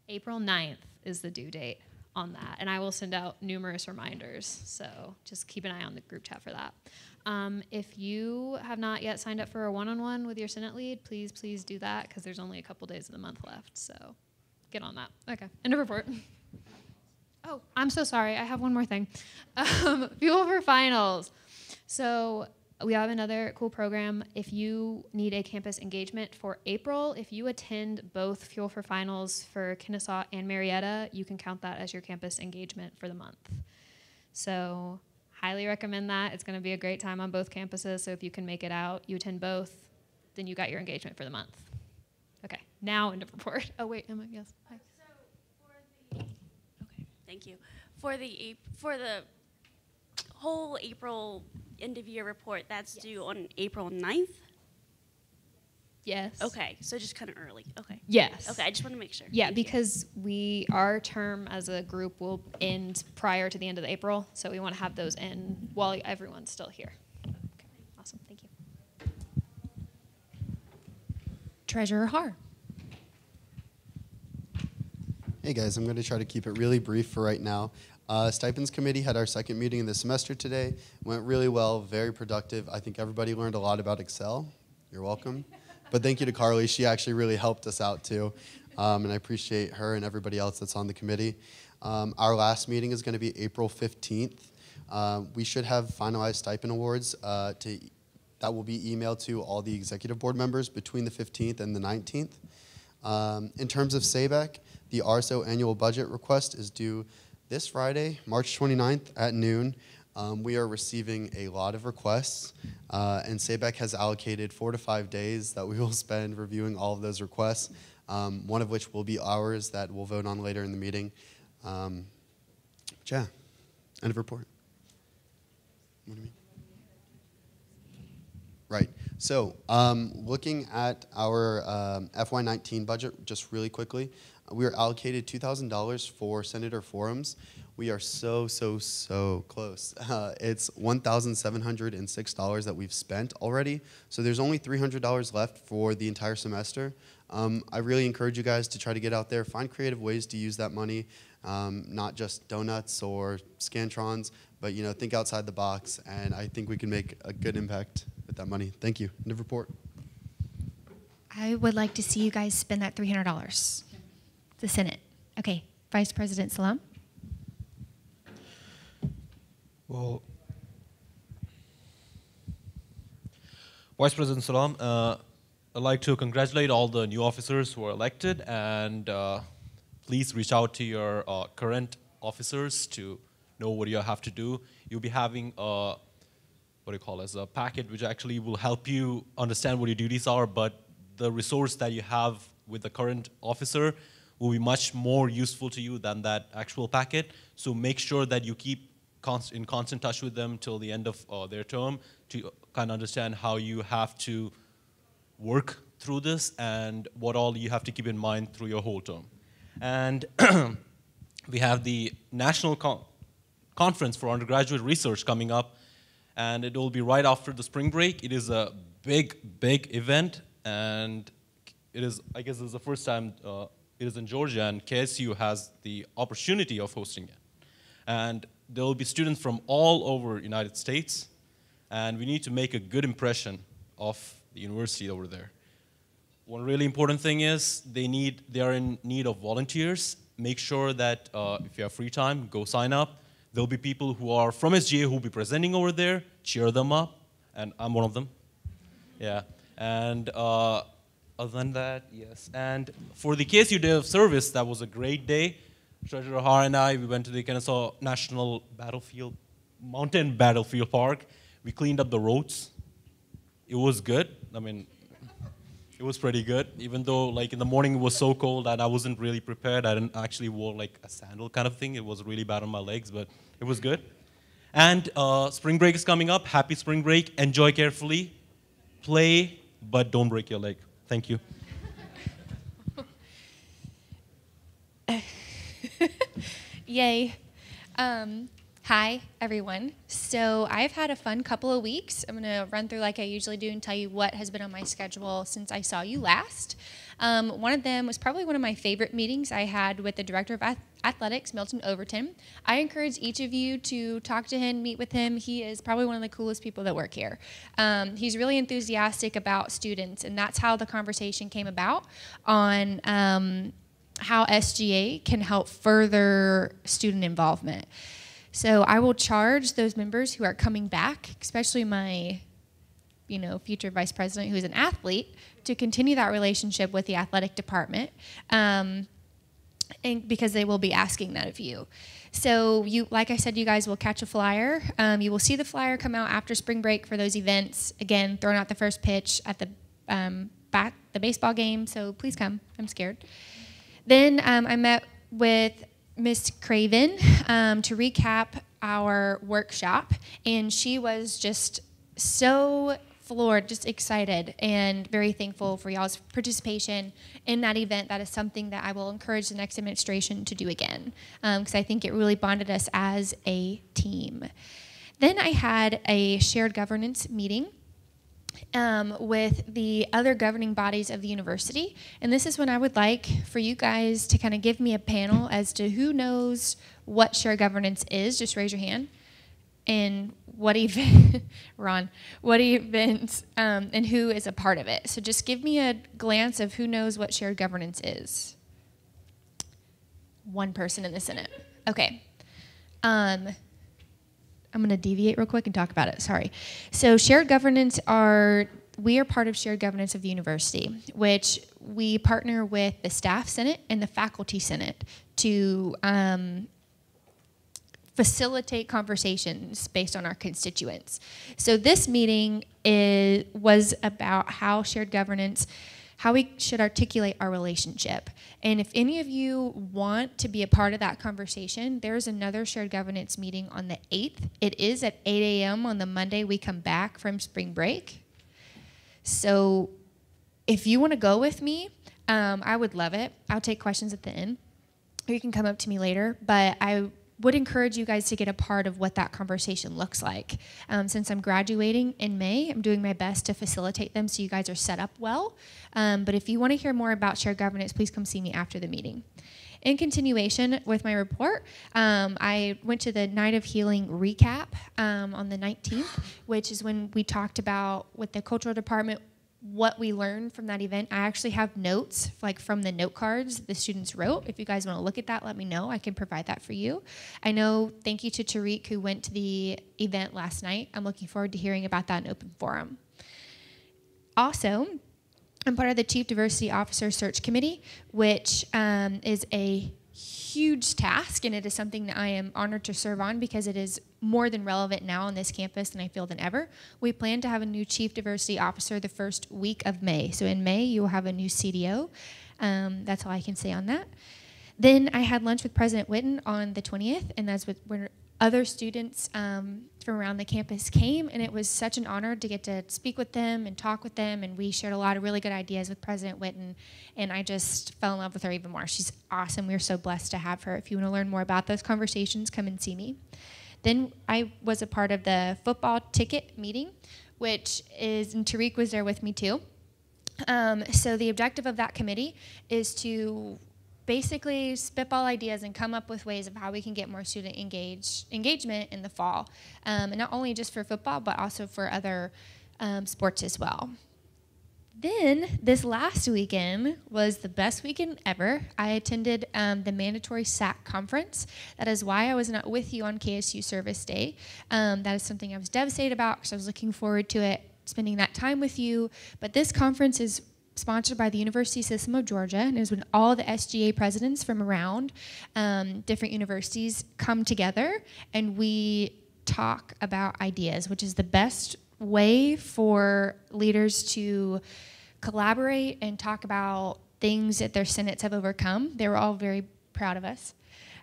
April 9th is the due date on that, and I will send out numerous reminders. So just keep an eye on the group chat for that. Um, if you have not yet signed up for a one-on-one with your Senate lead, please, please do that because there's only a couple days of the month left. So get on that. Okay. End of report. Oh, I'm so sorry. I have one more thing. Um, Fuel for Finals. So we have another cool program. If you need a campus engagement for April, if you attend both Fuel for Finals for Kennesaw and Marietta, you can count that as your campus engagement for the month. So highly recommend that. It's going to be a great time on both campuses. So if you can make it out, you attend both, then you got your engagement for the month. Okay, now into report. Oh wait, Emma, yes. Hi. So okay, Thank you. For the Ap- for the whole April end of year report, that's due on April 9th? Yes. Okay, so just kind of early. Okay. Yes. Okay, I just want to make sure. Yeah, because we our term as a group will end prior to the end of the April, so we want to have those in while everyone's still here. Okay, awesome. Thank you. Treasurer Har. Hey guys, I'm going to try to keep it really brief for right now. Uh, Stipends Committee had our second meeting of the semester today. Went really well, very productive. I think everybody learned a lot about Excel. You're welcome. But thank you to Carly. She actually really helped us out too. Um, and I appreciate her and everybody else that's on the committee. Um, our last meeting is going to be April 15th. Uh, we should have finalized stipend awards uh, to, that will be emailed to all the executive board members between the 15th and the 19th. Um, in terms of SABAC, the RSO annual budget request is due this Friday, March 29th at noon. Um, we are receiving a lot of requests, uh, and SABAC has allocated four to five days that we will spend reviewing all of those requests, um, one of which will be ours that we'll vote on later in the meeting. Um, yeah, end of report. What do you mean? Right. So, um, looking at our um, FY19 budget, just really quickly, we are allocated $2,000 for senator forums. We are so, so, so close. Uh, it's $1,706 that we've spent already. So there's only $300 left for the entire semester. Um, I really encourage you guys to try to get out there, find creative ways to use that money. um, not just donuts or scantrons, but you know, think outside the box. And I think we can make a good impact with that money. Thank you. End of report. I would like to see you guys spend that $300. The Senate. Okay, Vice President Salam. Well, Vice President Salam, uh, I'd like to congratulate all the new officers who are elected, and uh, please reach out to your uh, current officers to know what you have to do. You'll be having a what do you call as a packet which actually will help you understand what your duties are, but the resource that you have with the current officer will be much more useful to you than that actual packet. So make sure that you keep const in constant touch with them till the end of uh, their term to kind of understand how you have to work through this and what all you have to keep in mind through your whole term. And we have the National Con Conference for Undergraduate Research coming up, and it will be right after the spring break. It is a big, big event, and it is, I guess, this is the first time uh, it is in Georgia, and KSU has the opportunity of hosting it. And there will be students from all over United States, and we need to make a good impression of the university over there. One really important thing is they need they are in need of volunteers. Make sure that uh, if you have free time, go sign up. There'll be people who are from SGA who will be presenting over there. Cheer them up, and I'm one of them. Yeah, and uh, other than that, yes. And for the KSU Day of Service, that was a great day. Treasurer Har and I, we went to the Kennesaw National Battlefield, Mountain Battlefield Park. We cleaned up the roads. It was good. I mean, it was pretty good. Even though, like in the morning, it was so cold and I wasn't really prepared. I didn't actually wore like a sandal kind of thing. It was really bad on my legs, but it was good. And uh, spring break is coming up. Happy spring break. Enjoy carefully. Play, but don't break your leg. Thank you. Yay. Um, hi, everyone. So I've had a fun couple of weeks. I'm going to run through like I usually do and tell you what has been on my schedule since I saw you last. Um, one of them was probably one of my favorite meetings I had with the director of athletics, Milton Overton. I encourage each of you to talk to him, meet with him. He is probably one of the coolest people that work here. Um, he's really enthusiastic about students, and that's how the conversation came about on um, how SGA can help further student involvement. So I will charge those members who are coming back, especially my you know, future vice president who's an athlete, to continue that relationship with the athletic department. Um, and because they will be asking that of you. So you, like I said, you guys will catch a flyer. Um, you will see the flyer come out after spring break for those events. Again, throwing out the first pitch at the um, back the baseball game. So please come. I'm scared. Then um, I met with Miss Craven um, to recap our workshop, and she was just so floored, just excited, and very thankful for y'all's participation in that event. That is something that I will encourage the next administration to do again, because um, I think it really bonded us as a team. Then I had a shared governance meeting um, with the other governing bodies of the university. And this is when I would like for you guys to kind of give me a panel as to who knows what shared governance is. Just raise your hand. And what event, Ron, what events um, and who is a part of it. So just give me a glance of who knows what shared governance is. One person in the Senate. Okay. Um, I'm going to deviate real quick and talk about it. Sorry. So shared governance are we are part of shared governance of the university, which we partner with the staff senate and the faculty senate to um, facilitate conversations based on our constituents. So this meeting is, was about how shared governance how we should articulate our relationship. And if any of you want to be a part of that conversation, there's another shared governance meeting on the 8th. It is at 8 a.m. on the Monday we come back from spring break. So if you want to go with me, um, I would love it. I'll take questions at the end, or you can come up to me later. But I would encourage you guys to get a part of what that conversation looks like. Um, since I'm graduating in May, I'm doing my best to facilitate them so you guys are set up well. Um, but if you want to hear more about shared governance, please come see me after the meeting. in continuation with my report, um, I went to the Night of Healing recap um, on the 19th, which is when we talked about with the cultural department what we learned from that event. I actually have notes like from the note cards the students wrote. If you guys want to look at that, let me know. I can provide that for you. I know, thank you to Tariq who went to the event last night. I'm looking forward to hearing about that in open forum. Also, I'm part of the Chief Diversity Officer Search Committee, which um, is a huge task, and it is something that I am honored to serve on because it is more than relevant now on this campus than I feel than ever. We plan to have a new Chief Diversity Officer the first week of May. So in May, you will have a new CDO. Um, that's all I can say on that. Then I had lunch with President Whitten on the 20th, and that's with where other students um, from around the campus came, and it was such an honor to get to speak with them and talk with them. And we shared a lot of really good ideas with President Whitten, and I just fell in love with her even more. She's awesome. We are so blessed to have her. If you want to learn more about those conversations, come and see me. Then I was a part of the football ticket meeting, which is, and Tariq was there with me too. Um, so the objective of that committee is to basically spitball ideas and come up with ways of how we can get more student engage, engagement in the fall. Um, and not only just for football, but also for other um, sports as well. Then, this last weekend was the best weekend ever. I attended um, the mandatory SAC conference. That is why I was not with you on KSU Service Day. Um, that is something I was devastated about because I was looking forward to it, spending that time with you. But this conference is sponsored by the University System of Georgia, and it was when all the SGA presidents from around um, different universities come together and we talk about ideas, which is the best way for leaders to collaborate and talk about things that their senates have overcome. They were all very proud of us.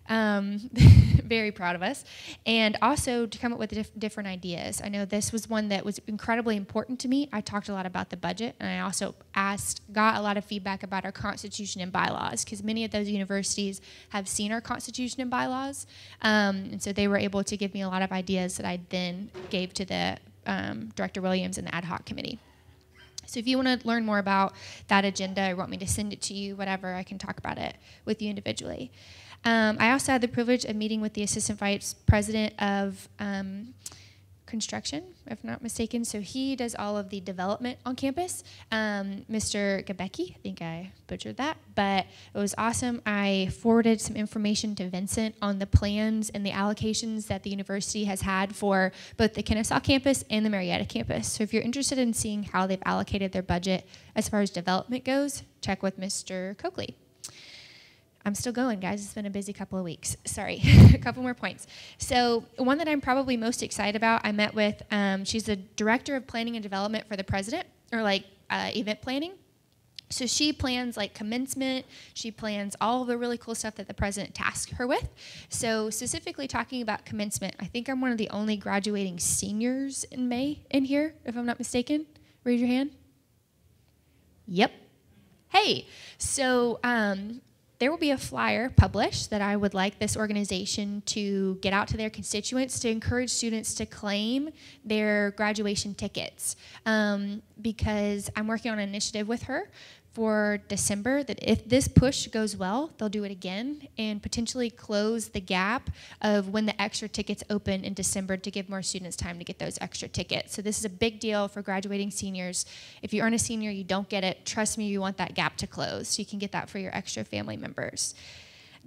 Um, very proud of us. And also to come up with dif- different ideas. I know this was one that was incredibly important to me. I talked a lot about the budget, and I also asked, got a lot of feedback about our constitution and bylaws, because many of those universities have seen our constitution and bylaws. Um, and so they were able to give me a lot of ideas that I then gave to the um, Director Williams and the ad hoc committee. So if you want to learn more about that agenda or want me to send it to you, whatever, I can talk about it with you individually. Um, I also had the privilege of meeting with the assistant vice president of um, construction, if I'm not mistaken. So he does all of the development on campus. Um, Mr. Gabecki, I think I butchered that, but it was awesome. I forwarded some information to Vincent on the plans and the allocations that the university has had for both the Kennesaw campus and the Marietta campus. So if you're interested in seeing how they've allocated their budget as far as development goes, check with Mr. Coakley. I'm still going, guys. It's been a busy couple of weeks. Sorry, a couple more points. So, one that I'm probably most excited about, I met with, um, she's the director of planning and development for the president, or like uh, event planning. So she plans like commencement, she plans all the really cool stuff that the president tasked her with. So specifically talking about commencement, I think I'm one of the only graduating seniors in May in here, if I'm not mistaken. Raise your hand. Yep. Hey, so um, there will be a flyer published that I would like this organization to get out to their constituents to encourage students to claim their graduation tickets. Um, because I'm working on an initiative with her for December that if this push goes well, they'll do it again and potentially close the gap of when the extra tickets open in December to give more students time to get those extra tickets. So this is a big deal for graduating seniors. If you aren't a senior, you don't get it. Trust me, you want that gap to close so you can get that for your extra family members.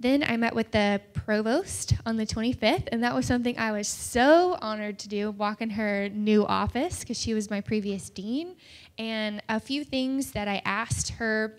Then I met with the provost on the 25th, and that was something I was so honored to do, walk in her new office because she was my previous dean. And a few things that I asked her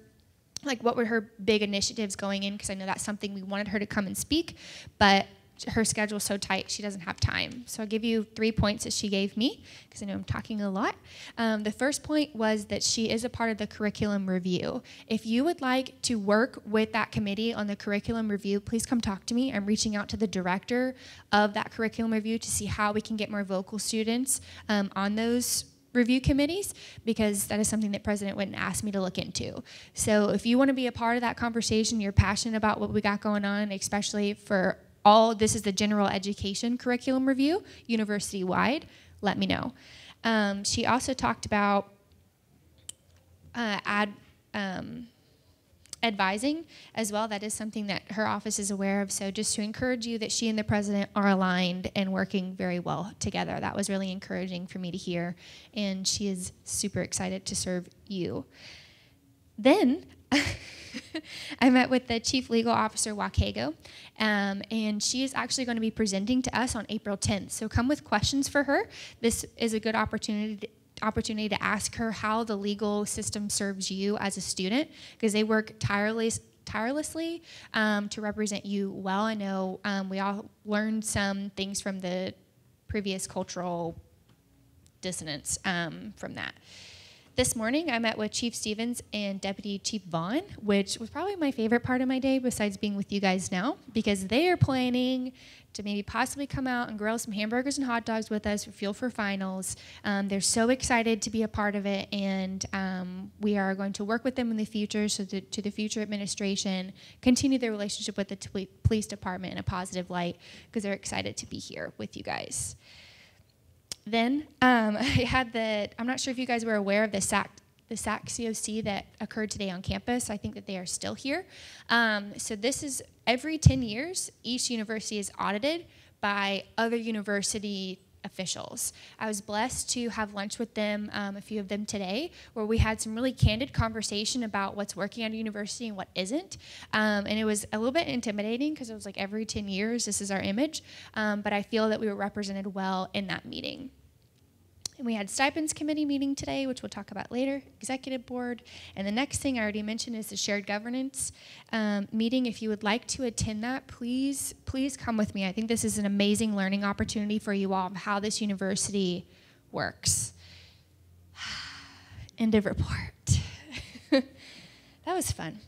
like what were her big initiatives going in because I know that's something we wanted her to come and speak, but her schedule's so tight she doesn't have time. So I'll give you three points that she gave me because I know I'm talking a lot. Um, the first point was that she is a part of the curriculum review. If you would like to work with that committee on the curriculum review, please come talk to me. I'm reaching out to the director of that curriculum review to see how we can get more vocal students um, on those review committees because that is something that President Whitten asked me to look into. So if you want to be a part of that conversation, you're passionate about what we got going on, especially for all this is the general education curriculum review, university wide, let me know. Um, she also talked about uh, ad, um, advising as well. That is something that her office is aware of. So just to encourage you that she and the president are aligned and working very well together. That was really encouraging for me to hear. And she is super excited to serve you. Then I met with the chief legal officer, Wakego, um, and she is actually going to be presenting to us on April 10th. So come with questions for her. This is a good opportunity. Opportunity to ask her how the legal system serves you as a student because they work tireless, tirelessly um, to represent you well. I know um, we all learned some things from the previous cultural dissonance um, from that. This morning, I met with Chief Stevens and Deputy Chief Vaughn, which was probably my favorite part of my day besides being with you guys now, because they are planning to maybe possibly come out and grill some hamburgers and hot dogs with us for Fuel for Finals. Um, they're so excited to be a part of it, and um, we are going to work with them in the future, so to, to the future administration, continue their relationship with the police department in a positive light, because they're excited to be here with you guys. Then um, I had the, I'm not sure if you guys were aware of the SAC, the SACSCOC that occurred today on campus. I think that they are still here. Um, so this is every 10 years, each university is audited by other university officials. I was blessed to have lunch with them, um, a few of them today, where we had some really candid conversation about what's working at a university and what isn't. Um, and it was a little bit intimidating because it was like every 10 years, this is our image. Um, but I feel that we were represented well in that meeting. We had stipends committee meeting today, which we'll talk about later, executive board. And the next thing I already mentioned is the shared governance um, meeting. If you would like to attend that, please, please come with me. I think this is an amazing learning opportunity for you all of how this university works. End of report. that was fun.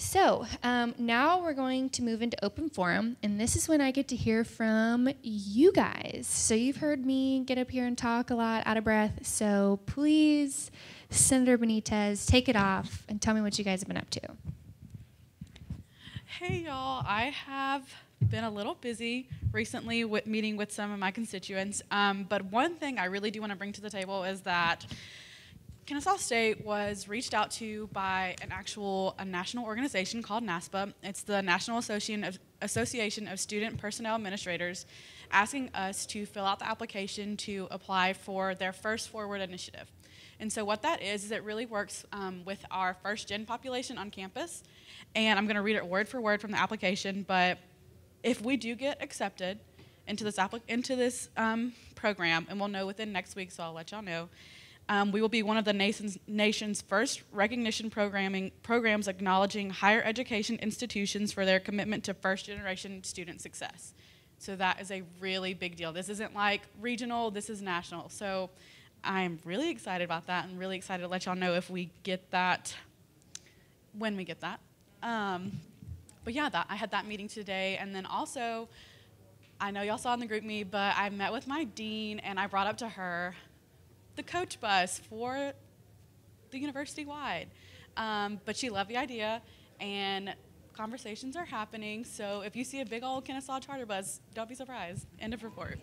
So um, now we're going to move into open forum, and this is when I get to hear from you guys. So you've heard me get up here and talk a lot, out of breath. So please, Senator Benitez, take it off and tell me what you guys have been up to. Hey y'all, I have been a little busy recently with meeting with some of my constituents. Um, but one thing I really do want to bring to the table is that Kennesaw State was reached out to by an actual a national organization called NASPA. It's the National Association of, Association of Student Personnel Administrators, asking us to fill out the application to apply for their First Forward initiative. And so what that is is it really works um, with our first gen population on campus. And I'm going to read it word for word from the application. But if we do get accepted into this into this um, program, and we'll know within next week, so I'll let y'all know. Um, we will be one of the nation's, nation's first recognition programming programs acknowledging higher education institutions for their commitment to first generation student success. So that is a really big deal. This isn't like regional, this is national. So I'm really excited about that and really excited to let y'all know if we get that, when we get that. Um, but yeah, that, I had that meeting today. And then also, I know y'all saw in the GroupMe, but I met with my dean and I brought up to her the coach bus for the university wide. Um, but she loved the idea, and conversations are happening. So if you see a big old Kennesaw charter bus, don't be surprised. End of report.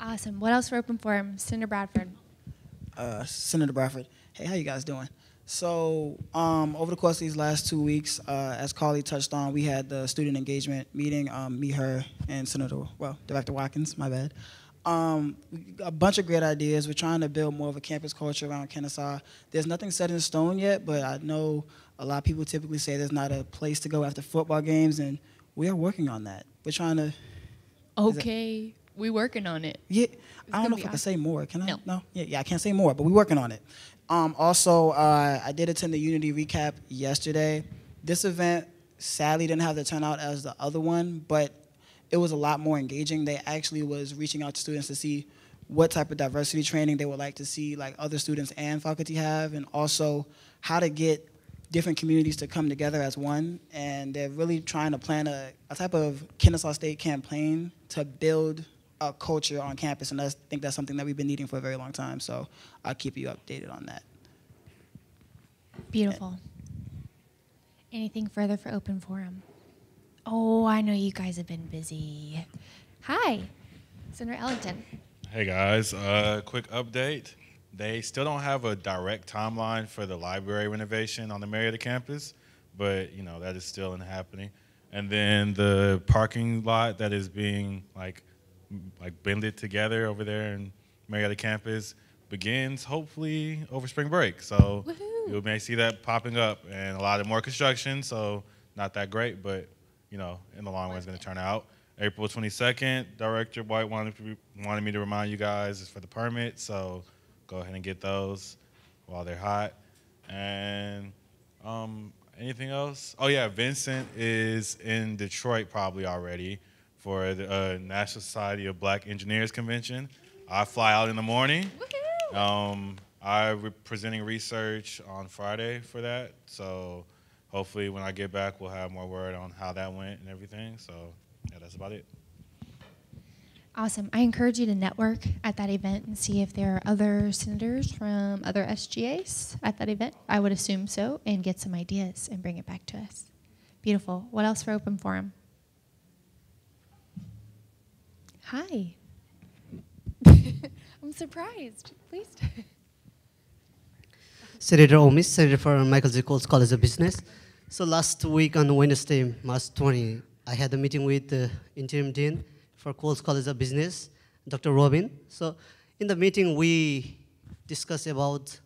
Awesome. What else for open forum? Senator Bradford. Uh, Senator Bradford. Hey, how you guys doing? So um, over the course of these last two weeks, uh, as Carly touched on, we had the student engagement meeting. Um, me, her, and Senator, well, Director Watkins. My bad. Um, a bunch of great ideas. We're trying to build more of a campus culture around Kennesaw. There's nothing set in stone yet, but I know a lot of people typically say there's not a place to go after football games, and we are working on that. We're trying to. Okay, we working on it. Yeah, It's I don't know if I can say more. Can I? No. No. Yeah, yeah, I can't say more, but we're working on it. Um, also, uh, I did attend the Unity recap yesterday. This event sadly didn't have the turnout as the other one, but it was a lot more engaging. They actually was reaching out to students to see what type of diversity training they would like to see like other students and faculty have, and also how to get different communities to come together as one. And they're really trying to plan a, a type of Kennesaw State campaign to build a culture on campus, and I think that's something that we've been needing for a very long time. So I'll keep you updated on that. Beautiful. Anything further for open forum? Oh, I know you guys have been busy. Hi, Senator Ellington. Hey guys, uh, quick update. They still don't have a direct timeline for the library renovation on the Marietta campus, but you know that is still in happening. And then the parking lot that is being like like bended together over there in Marietta campus begins hopefully over spring break. So you may see that popping up and a lot of more construction. So not that great, but you know in the long run it's going to turn out. April 22nd, Director White wanted, wanted me to remind you guys is for the permit, so go ahead and get those while they're hot. And um, anything else? Oh yeah, Vincent is in Detroit probably already for the uh, National Society of Black Engineers Convention. I fly out in the morning. Um, I'm presenting research on Friday for that, so hopefully when I get back, we'll have more word on how that went and everything. So yeah, that's about it. Awesome. I encourage you to network at that event and see if there are other senators from other SGAs at that event. I would assume so, and get some ideas and bring it back to us. Beautiful. What else for open forum? Hi. I'm surprised. Please. Senator Omis, Senator for Michael J. Coles College of Business. So last week on Wednesday, March 20, I had a meeting with the interim dean for Coles College of Business, Dr. Robin. So in the meeting, we discussed about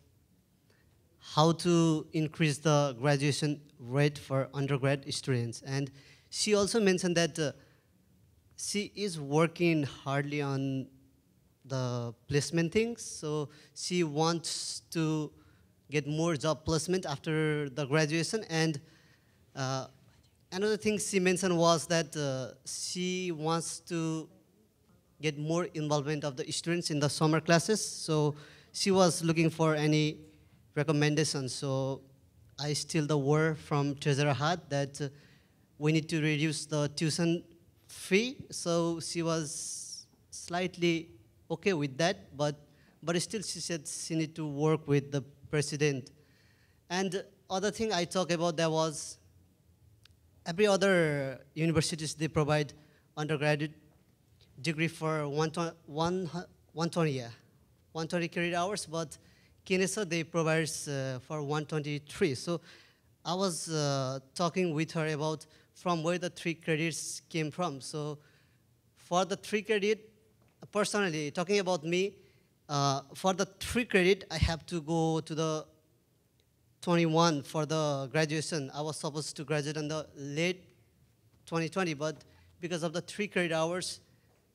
how to increase the graduation rate for undergrad students. And she also mentioned that uh, she is working hardly on the placement things. So she wants to get more job placement after the graduation. And uh, another thing she mentioned was that uh, she wants to get more involvement of the students in the summer classes. So she was looking for any recommendations. So I steal the word from Treasurer Hart that uh, we need to reduce the tuition fee. So she was slightly okay with that, but but still she said she need to work with the president. And other thing I talked about that was every other universities they provide undergraduate degree for one, twen- one, 120 yeah, 120 credit hours, but Kenesa they provides uh, for 123. So I was uh, talking with her about from where the three credits came from. So for the three credit, personally talking about me, uh, for the three credit I have to go to the 21 for the graduation. I was supposed to graduate in the late 2020, but because of the three credit hours,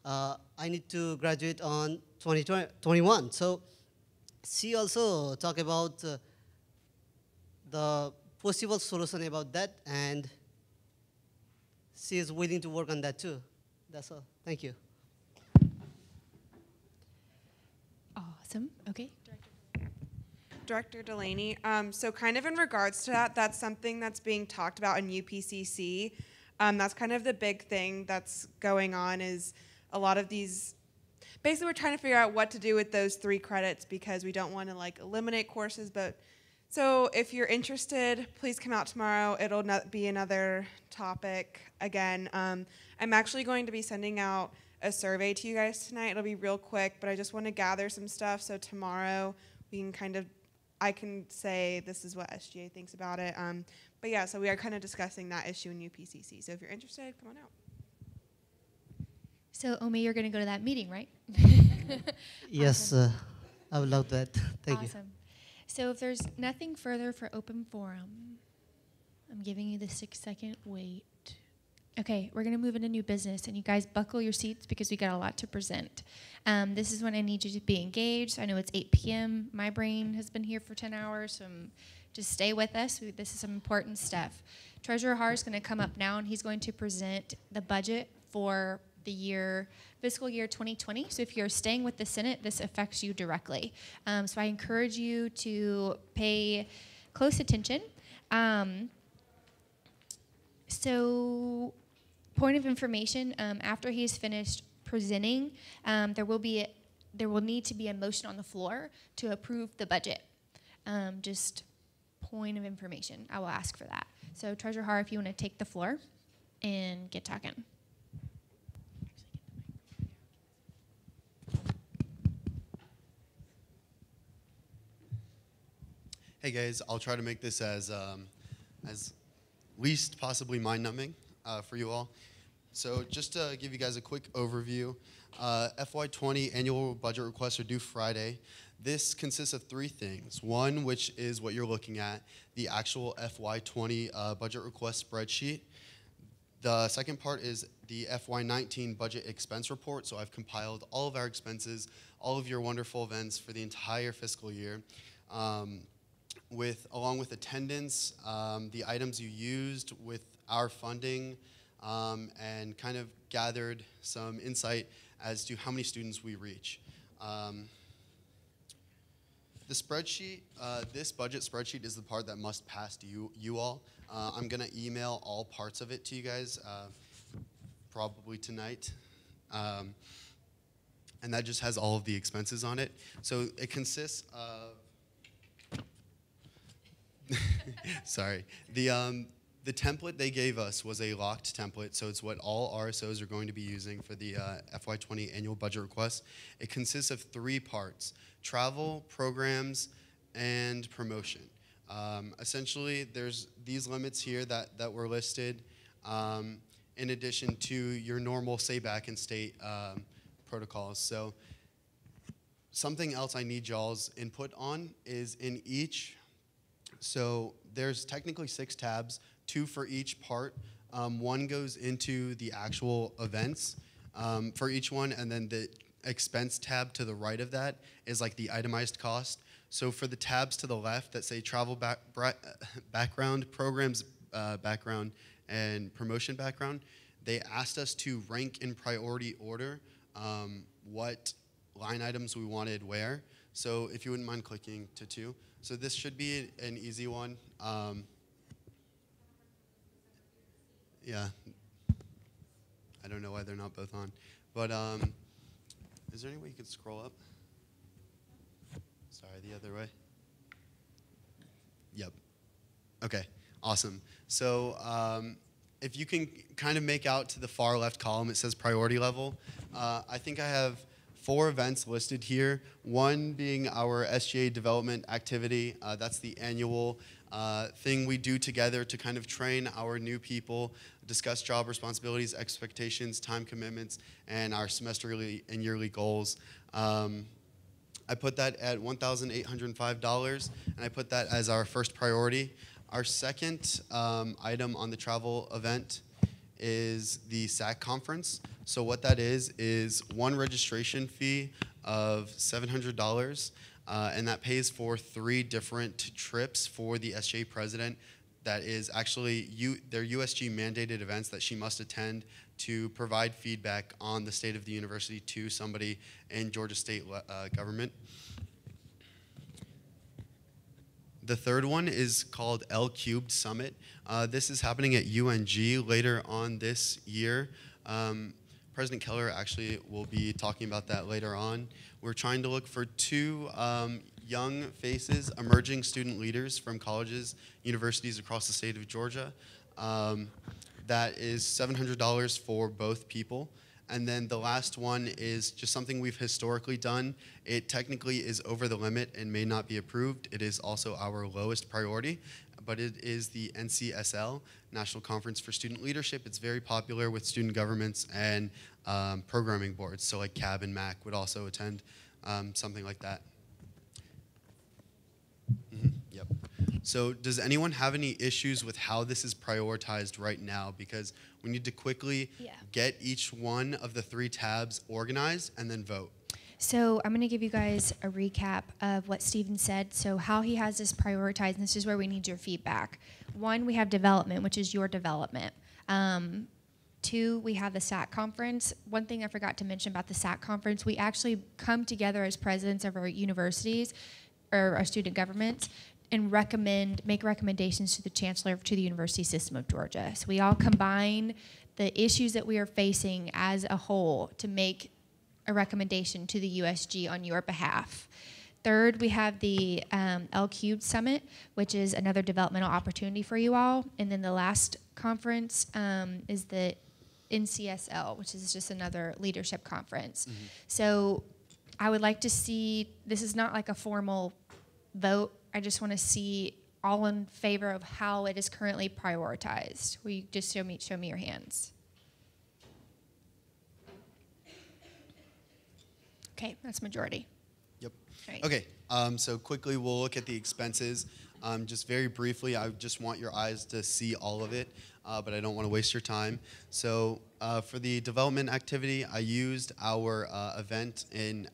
uh, I need to graduate on 2021. So she also talked about uh, the possible solution about that, and she is willing to work on that too. That's all. Thank you. Awesome. Okay. Director Delaney. Um, so, kind of in regards to that, that's something that's being talked about in UPCC. Um, that's kind of the big thing that's going on is a lot of these. Basically, we're trying to figure out what to do with those three credits because we don't want to like eliminate courses. But so, if you're interested, please come out tomorrow. It'll not be another topic again. Um, I'm actually going to be sending out a survey to you guys tonight. It'll be real quick, but I just want to gather some stuff so tomorrow we can kind of I can say this is what SGA thinks about it. Um, but yeah, so we are kind of discussing that issue in UPCC. So if you're interested, come on out. So, Omi, you're going to go to that meeting, right? Yes, uh, I would love that. Thank you. awesome. So, if there's nothing further for open forum, I'm giving you the six second wait. Okay, we're going to move into new business, and you guys buckle your seats because we got a lot to present. Um, this is when I need you to be engaged. I know it's 8 p.m. My brain has been here for 10 hours, so um, just stay with us. We, this is some important stuff. Treasurer Har is going to come up now, and he's going to present the budget for the year fiscal year 2020. So if you're staying with the Senate, this affects you directly. Um, so I encourage you to pay close attention. Um, so, point of information: um, after he's finished presenting, um, there will be a, there will need to be a motion on the floor to approve the budget. Um, just point of information. I will ask for that. So, Treasurer Har, if you want to take the floor and get talking. Hey guys, I'll try to make this as um, as least possibly mind-numbing uh, for you all. So just to give you guys a quick overview, uh, FY20 annual budget requests are due Friday. This consists of three things. One, which is what you're looking at, the actual FY20 uh, budget request spreadsheet. The second part is the FY19 budget expense report. So I've compiled all of our expenses, all of your wonderful events for the entire fiscal year. Um, with along with attendance, um, the items you used with our funding, um, and kind of gathered some insight as to how many students we reach. Um, the spreadsheet, uh, this budget spreadsheet is the part that must pass to you, you all. Uh, I'm gonna email all parts of it to you guys, uh, probably tonight. Um, and that just has all of the expenses on it. So it consists of Sorry. The, um, the template they gave us was a locked template, so it's what all RSOs are going to be using for the uh, FY20 annual budget request. It consists of three parts travel, programs, and promotion. Um, essentially, there's these limits here that, that were listed, um, in addition to your normal say back and state um, protocols. So, something else I need y'all's input on is in each so there's technically six tabs, two for each part. Um, one goes into the actual events um, for each one, and then the expense tab to the right of that is like the itemized cost. So for the tabs to the left that say travel back, background, programs uh, background, and promotion background, they asked us to rank in priority order um, what line items we wanted where. So if you wouldn't mind clicking to two. So this should be an easy one. Um, yeah. I don't know why they're not both on. But um, is there any way you could scroll up? Sorry, the other way. Yep. Okay, awesome. So um, if you can kind of make out to the far left column, it says priority level. Uh, I think I have four events listed here. One being our SGA development activity. Uh, that's the annual uh, thing we do together to kind of train our new people, discuss job responsibilities, expectations, time commitments, and our semesterly and yearly goals. Um, I put that at $1,805, and I put that as our first priority. Our second um, item on the travel event is the SAC conference. So what that is is one registration fee of $700, uh, and that pays for three different trips for the SGA president. That is actually U, their USG mandated events that she must attend to provide feedback on the state of the university to somebody in Georgia state uh, government. The third one is called L Cubed Summit. Uh, this is happening at UNG later on this year. Um, President Keller actually will be talking about that later on. We're trying to look for two um, young faces, emerging student leaders from colleges, universities across the state of Georgia. Um, that is $700 for both people. And then the last one is just something we've historically done. It technically is over the limit and may not be approved. It is also our lowest priority, but it is the NCSL, National Conference for Student Leadership. It's very popular with student governments and um, programming boards. So like CAB and MAC would also attend um, something like that. Mm -hmm. Yep. So does anyone have any issues with how this is prioritized right now? Because we need to quickly Yeah. get each one of the three tabs organized and then vote. So I'm going to give you guys a recap of what Steven said. So how he has this prioritized, and this is where we need your feedback. One, we have development, which is your development. Um, two, we have the SAC conference. One thing I forgot to mention about the SAC conference, we actually come together as presidents of our universities or our student governments and recommend, make recommendations to the chancellor to the University System of Georgia. So we all combine the issues that we are facing as a whole to make a recommendation to the USG on your behalf. Third, we have the um, L Cubed Summit, which is another developmental opportunity for you all. And then the last conference um, is the NCSL, which is just another leadership conference. So I would like to see this is not like a formal vote I just want to see all in favor of how it is currently prioritized. Will you just show me, show me your hands? Okay, that's majority. Yep. Right. Okay, um, so quickly we'll look at the expenses. Um, just very briefly, I just want your eyes to see all of it, uh, but I don't want to waste your time. So uh, for the development activity, I used our uh, event in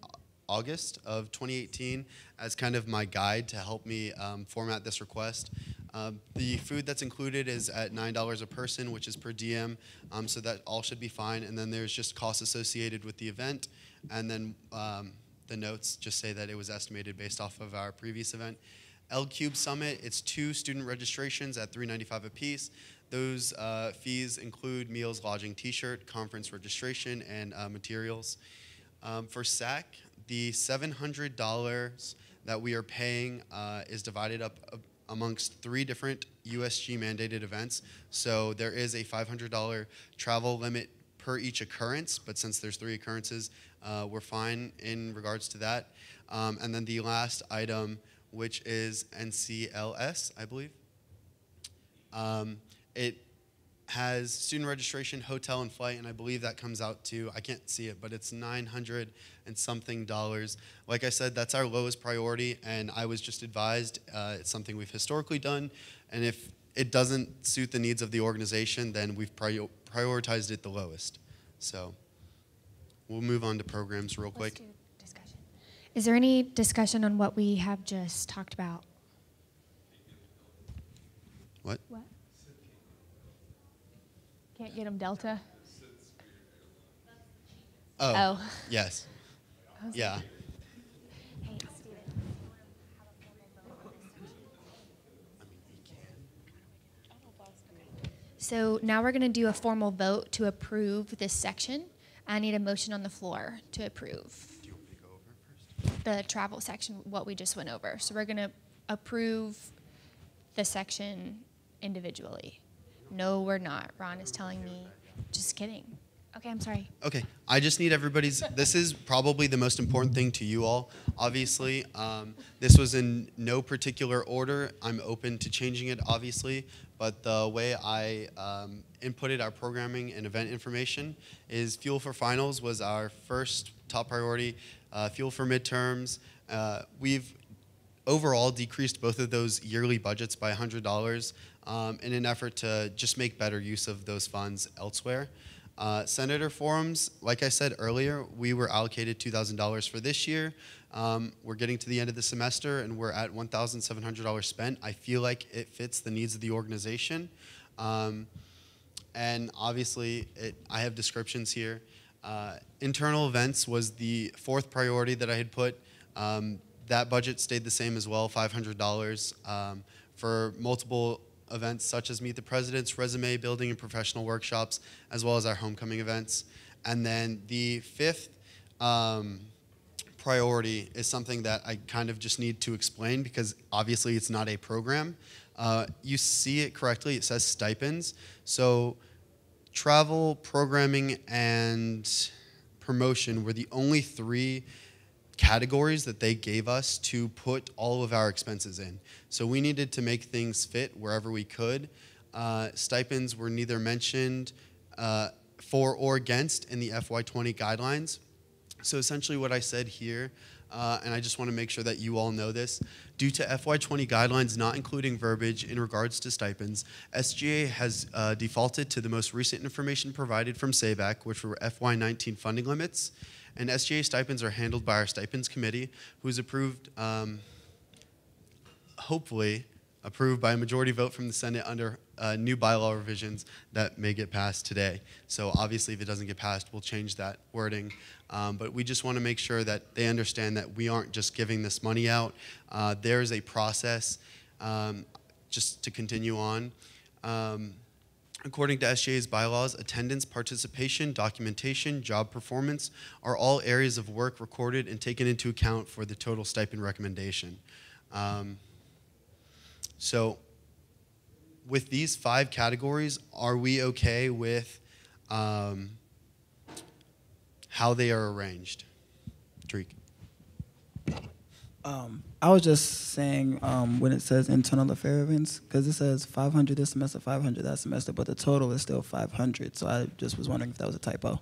August of 2018 as kind of my guide to help me um, format this request. Um, the food that's included is at $9 a person, which is per diem, um, so that all should be fine. And then there's just costs associated with the event, and then um, the notes just say that it was estimated based off of our previous event. L Cube Summit, it's two student registrations at 395 apiece. Those uh, fees include meals, lodging, t-shirt, conference registration, and uh, materials. Um, for SAC, the $700 that we are paying uh, is divided up uh, amongst three different USG mandated events. So there is a $500 travel limit per each occurrence, but since there's three occurrences, uh, we're fine in regards to that. Um, and then the last item, which is NCLS, I believe. Um, it has student registration, hotel, and flight, and I believe that comes out to, I can't see it, but it's 900 and something dollars. Like I said, that's our lowest priority, and I was just advised uh, it's something we've historically done, and if it doesn't suit the needs of the organization, then we've prior- prioritized it the lowest. So we'll move on to programs real quick. Is there any discussion on what we have just talked about? What? What? Can't get them Delta? Oh, Oh. yes. Yeah. So now we're going to do a formal vote to approve this section. I need a motion on the floor to approve. The travel section, what we just went over. So we're going to approve the section individually. No, we're not. Ron is telling me, just kidding. Okay, I'm sorry. Okay, I just need everybody's. This is probably the most important thing to you all. Obviously, um, this was in no particular order. I'm open to changing it, obviously, but the way I um, inputted our programming and event information is Fuel for Finals was our first top priority. Uh, Fuel for midterms. Uh, we've overall decreased both of those yearly budgets by $100 um, in an effort to just make better use of those funds elsewhere. Uh, Senator forums, like I said earlier, we were allocated $2,000 for this year. Um, we're getting to the end of the semester and we're at $1,700 spent. I feel like it fits the needs of the organization. Um, and obviously, it, I have descriptions here. Uh, internal events was the fourth priority that I had put. Um, that budget stayed the same as well, $500 um, for multiple events such as Meet the Presidents, resume building, and professional workshops, as well as our homecoming events. And then the fifth um, priority is something that I kind of just need to explain because obviously it's not a program. Uh, you see it correctly, it says stipends. So travel, programming, and promotion were the only three categories that they gave us to put all of our expenses in. So we needed to make things fit wherever we could. Uh, stipends were neither mentioned uh, for or against in the FY20 guidelines. So essentially, what I said here, uh, and I just want to make sure that you all know this, due to FY20 guidelines not including verbiage in regards to stipends, SGA has uh, defaulted to the most recent information provided from SABAC, which were FY19 funding limits. And SGA stipends are handled by our stipends committee, who's approved, um, hopefully, approved by a majority vote from the Senate under uh, new bylaw revisions that may get passed today. So obviously, if it doesn't get passed, we'll change that wording. Um, but we just want to make sure that they understand that we aren't just giving this money out. Uh, there is a process um, just to continue on. Um, According to SGA's bylaws, attendance, participation, documentation, job performance are all areas of work recorded and taken into account for the total stipend recommendation. Um, so, with these five categories, are we okay with um, how they are arranged? Dreek. Um, I was just saying um, when it says internal affair events, because it says 500 this semester, 500 that semester, but the total is still 500. So I just was wondering if that was a typo.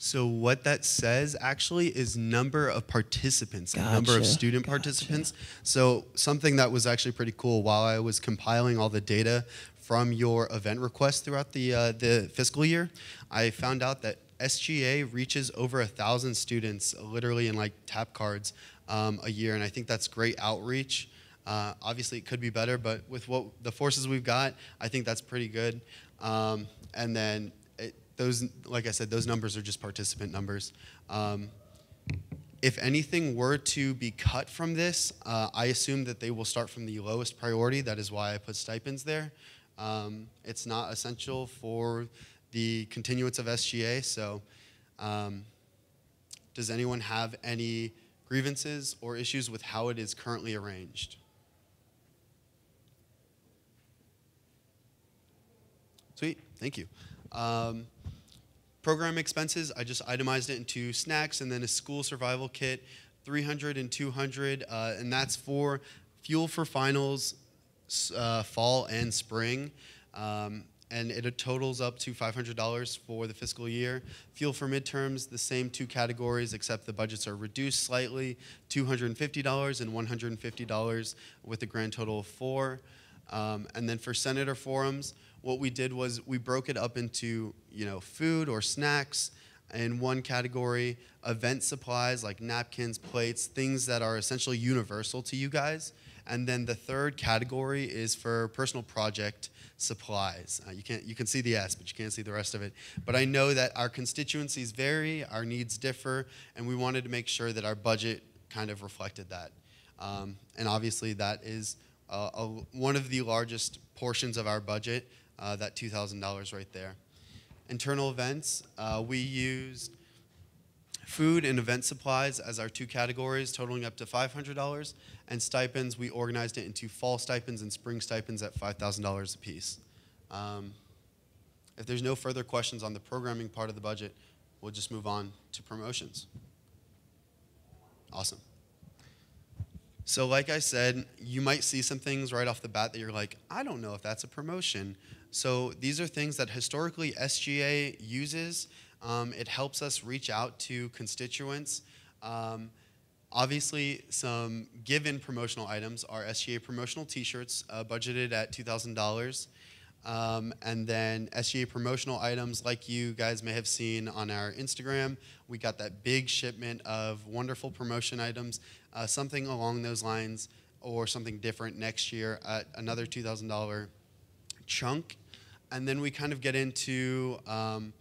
So what that says actually is number of participants, the number of Gotcha, student participants. So something that was actually pretty cool while I was compiling all the data from your event requests throughout the uh, the fiscal year, I found out that SGA reaches over a thousand students, literally in like tap cards um, a year, and I think that's great outreach. Uh, obviously, it could be better, but with what the forces we've got, I think that's pretty good. Um, and then it, those, like I said, those numbers are just participant numbers. Um, if anything were to be cut from this, uh, I assume that they will start from the lowest priority. That is why I put stipends there. Um, it's not essential for the continuance of SGA. So, um, does anyone have any grievances or issues with how it is currently arranged? Sweet, thank you. Um, program expenses, I just itemized it into snacks and then a school survival kit, 300 and 200, uh, and that's for fuel for finals, uh, fall and spring. Um, and it totals up to $500 for the fiscal year. Fuel for midterms, the same two categories, except the budgets are reduced slightly, $250 and $150 with a grand total of four. Um, and then for senator forums, what we did was we broke it up into, you know, food or snacks in one category, event supplies like napkins, plates, things that are essentially universal to you guys. And then the third category is for personal project supplies. Uh, you can't you can see the S, but you can't see the rest of it. But I know that our constituencies vary, our needs differ, and we wanted to make sure that our budget kind of reflected that. Um, and obviously, that is uh, a, one of the largest portions of our budget. Uh, that two thousand dollars right there. Internal events, uh, we used food and event supplies as our two categories, totaling up to $500. And stipends, we organized it into fall stipends and spring stipends at $5,000 apiece. Um, if there's no further questions on the programming part of the budget, we'll just move on to promotions. Awesome. So, like I said, you might see some things right off the bat that you're like, I don't know if that's a promotion. So, these are things that historically SGA uses. Um, it helps us reach out to constituents. Um, obviously, some given promotional items are SGA promotional t shirts, uh, budgeted at $2,000. Um, and then SGA promotional items, like you guys may have seen on our Instagram, we got that big shipment of wonderful promotion items, uh, something along those lines, or something different next year at another $2,000 chunk. And then we kind of get into um,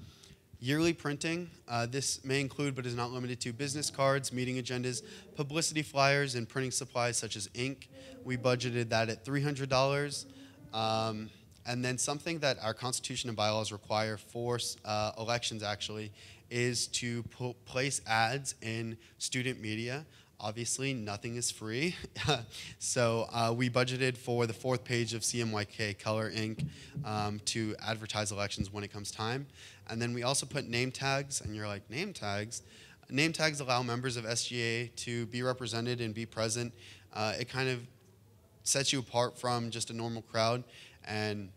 yearly printing. Uh, this may include, but is not limited to, business cards, meeting agendas, publicity flyers, and printing supplies such as ink. We budgeted that at $300. Um, and then something that our Constitution and bylaws require for uh, elections actually is to place ads in student media. Obviously, nothing is free. so uh, we budgeted for the fourth page of CMYK Color Ink um, to advertise elections when it comes time. And then we also put name tags, and you're like, name tags? Name tags allow members of SGA to be represented and be present. Uh, it kind of sets you apart from just a normal crowd and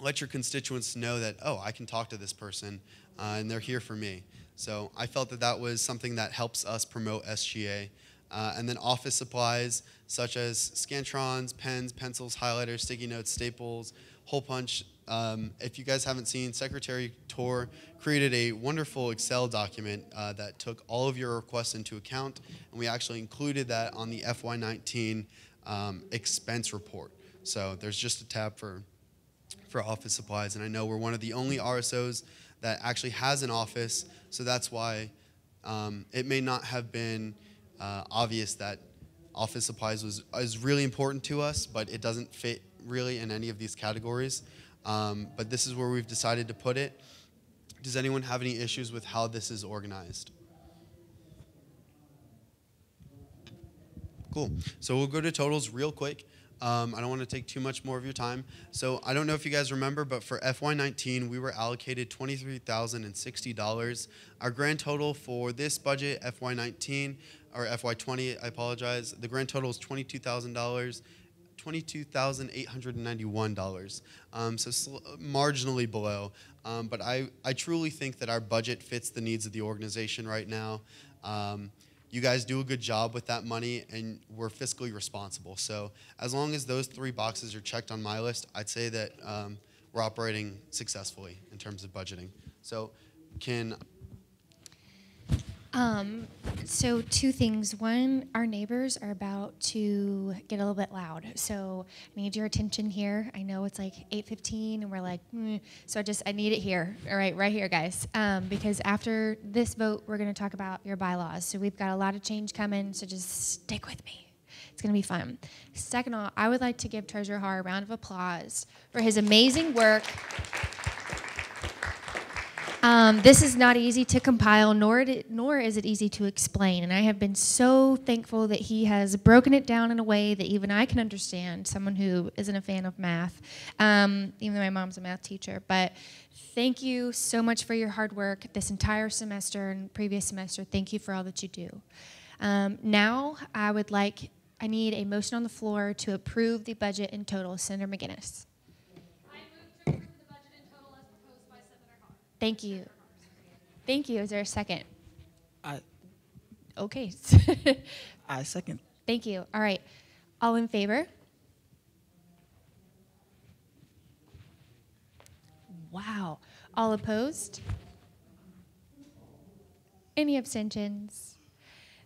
let your constituents know that, oh, I can talk to this person uh, and they're here for me. So I felt that that was something that helps us promote SGA. Uh, and then office supplies such as Scantrons, pens, pencils, highlighters, sticky notes, staples, hole punch. Um, if you guys haven't seen, Secretary Tor created a wonderful Excel document uh, that took all of your requests into account, and we actually included that on the FY19 um, expense report. So there's just a tab for for office supplies, and I know we're one of the only RSOs that actually has an office, so that's why um, it may not have been uh, obvious that office supplies was is really important to us, but it doesn't fit really in any of these categories. Um, but this is where we've decided to put it. Does anyone have any issues with how this is organized? Cool. So we'll go to totals real quick. Um, I don't want to take too much more of your time. So I don't know if you guys remember, but for FY19, we were allocated $23,060. Our grand total for this budget, FY19, or FY20, I apologize, the grand total is $22,000. $22,891. Um, so sl- marginally below. Um, but I, I truly think that our budget fits the needs of the organization right now. Um, you guys do a good job with that money and we're fiscally responsible. So as long as those three boxes are checked on my list, I'd say that um, we're operating successfully in terms of budgeting. So can Um, so two things. One, our neighbors are about to get a little bit loud. So I need your attention here. I know it's like 8:15 and we're like, mm. so I just I need it here. All right, right here, guys. Um, because after this vote, we're going to talk about your bylaws. So we've got a lot of change coming. So just stick with me. It's going to be fun. Second of all, I would like to give Treasurer Har a round of applause for his amazing work um, this is not easy to compile, nor, it, nor is it easy to explain. And I have been so thankful that he has broken it down in a way that even I can understand, someone who isn't a fan of math, um, even though my mom's a math teacher. But thank you so much for your hard work this entire semester and previous semester. Thank you for all that you do. Um, now, I would like, I need a motion on the floor to approve the budget in total. Senator McGinnis. Thank you. Thank you. Is there a second? I- Okay. I second. Thank you. All right. All in favor? Wow. All opposed? Any abstentions?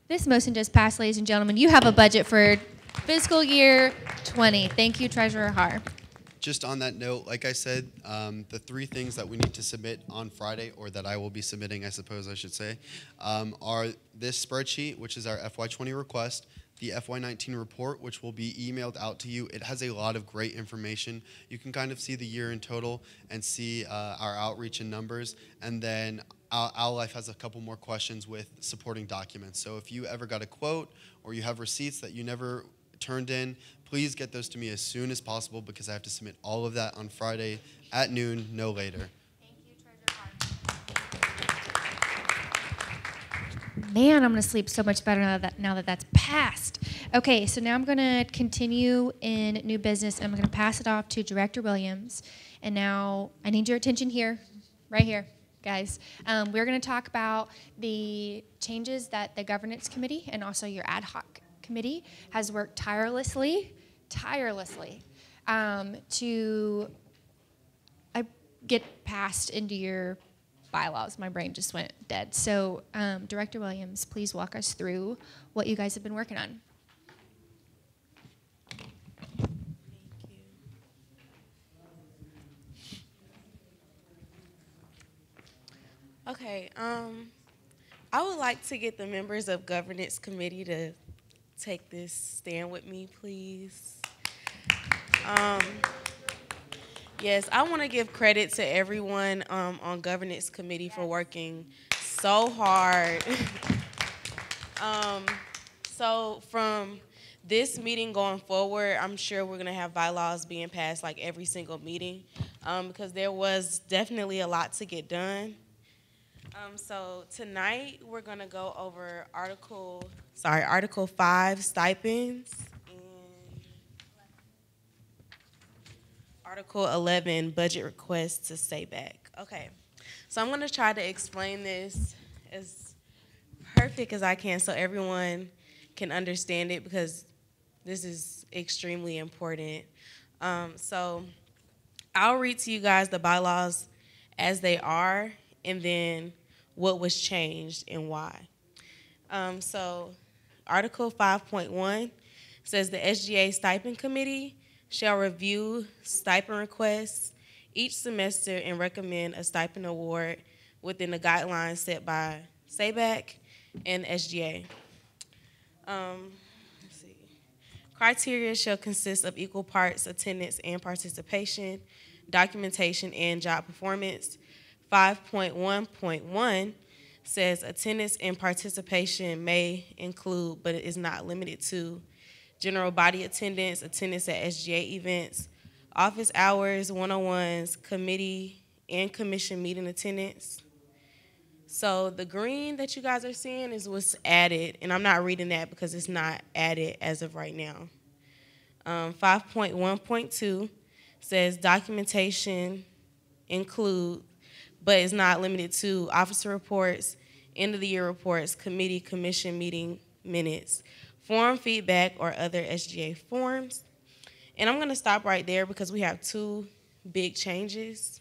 This motion just passed, ladies and gentlemen. You have a budget for fiscal year 20. Thank you, Treasurer Har. Just on that note, like I said, um, the three things that we need to submit on Friday, or that I will be submitting, I suppose I should say, um, are this spreadsheet, which is our FY20 request, the FY19 report, which will be emailed out to you. It has a lot of great information. You can kind of see the year in total and see uh, our outreach and numbers. And then Owl Life has a couple more questions with supporting documents. So if you ever got a quote or you have receipts that you never turned in, please get those to me as soon as possible because I have to submit all of that on Friday at noon, no later. Thank you, Treasurer Man, I'm going to sleep so much better now that, now that that's passed. Okay, so now I'm going to continue in new business. I'm going to pass it off to Director Williams. And now I need your attention here, right here, guys. Um, we're going to talk about the changes that the governance committee and also your ad hoc committee has worked tirelessly, tirelessly um, to uh, get passed into your bylaws. My brain just went dead. So, um, Director Williams, please walk us through what you guys have been working on. Okay, um, I would like to get the members of governance committee to take this stand with me, please. Um, yes, I want to give credit to everyone um, on governance committee for working so hard. um, so from this meeting going forward, I'm sure we're gonna have bylaws being passed like every single meeting um, because there was definitely a lot to get done. Um, so tonight we're gonna go over Article, sorry, Article Five stipends and Article Eleven budget requests to SABAC. Okay, so I'm gonna try to explain this as perfect as I can so everyone can understand it because this is extremely important. Um, so I'll read to you guys the bylaws as they are and then what was changed and why. Um, so Article 5.1 says the SGA Stipend Committee shall review stipend requests each semester and recommend a stipend award within the guidelines set by SABAC and SGA. Um. Criteria shall consist of equal parts attendance and participation, documentation, and job performance. 5.1.1 says attendance and participation may include, but is not limited to, general body attendance, attendance at SGA events, office hours, one-on-ones, committee and commission meeting attendance. So the green that you guys are seeing is what's added, and I'm not reading that because it's not added as of right now. Um, 5.1.2 says documentation include, but it's not limited to officer reports, end of the year reports, committee, commission meeting minutes, form feedback, or other SGA forms. And I'm going to stop right there because we have two big changes.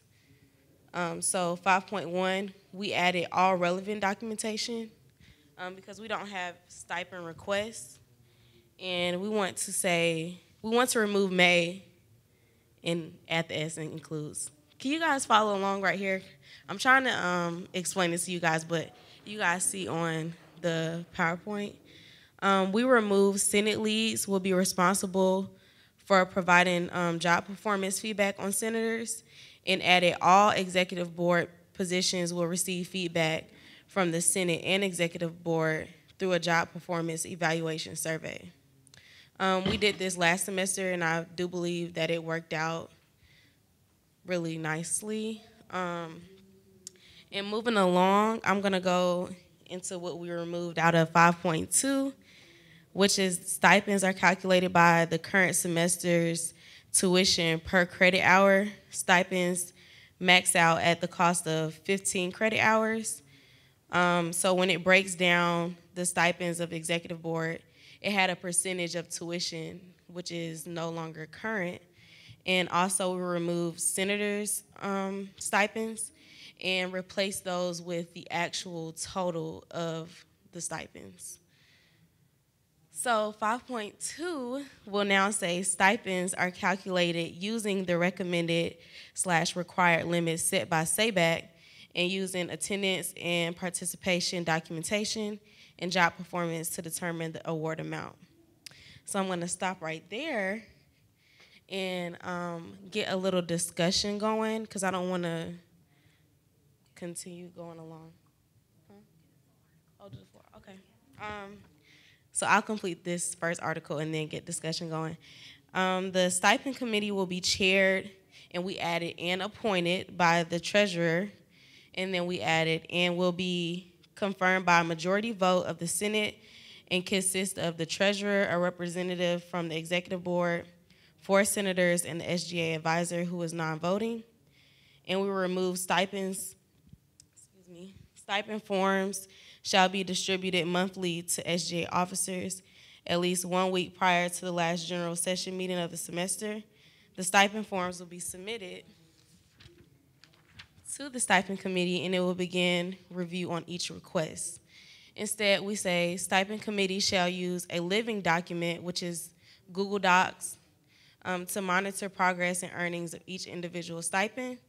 Um, so 5.1, we added all relevant documentation um, because we don't have stipend requests. And we want to say, we want to remove may and at the S and includes. Can you guys follow along right here? I'm trying to um, explain this to you guys, but you guys see on the PowerPoint. Um, we remove Senate leads will be responsible for providing um, job performance feedback on senators and added all executive board positions will receive feedback from the Senate and executive board through a job performance evaluation survey. Um, we did this last semester, and I do believe that it worked out really nicely. Um, and moving along, I'm going to go into what we removed out of 5.2, which is stipends are calculated by the current semester's tuition per credit hour. Stipends max out at the cost of 15 credit hours. Um, so when it breaks down the stipends of executive board, it had a percentage of tuition, which is no longer current. And also we removed senators' um, stipends and replace those with the actual total of the stipends. So 5.2 will now say stipends are calculated using the recommended slash required limits set by SABAC and using attendance and participation documentation and job performance to determine the award amount. So I'm gonna stop right there and um, get a little discussion going because I don't wanna continue going along. Huh? Oh, to the floor, okay. Um, so I'll complete this first article and then get discussion going. Um, the stipend committee will be chaired, and we added and appointed by the treasurer, and then we added and will be confirmed by a majority vote of the Senate and consist of the treasurer, a representative from the executive board, four senators, and the SGA advisor who is non-voting. And we will remove stipends, excuse me, stipend forms shall be distributed monthly to SGA officers at least one week prior to the last general session meeting of the semester. The stipend forms will be submitted to the stipend committee and it will begin review on each request. Instead, we say stipend committee shall use a living document, which is Google Docs, um, to monitor progress and earnings of each individual stipend.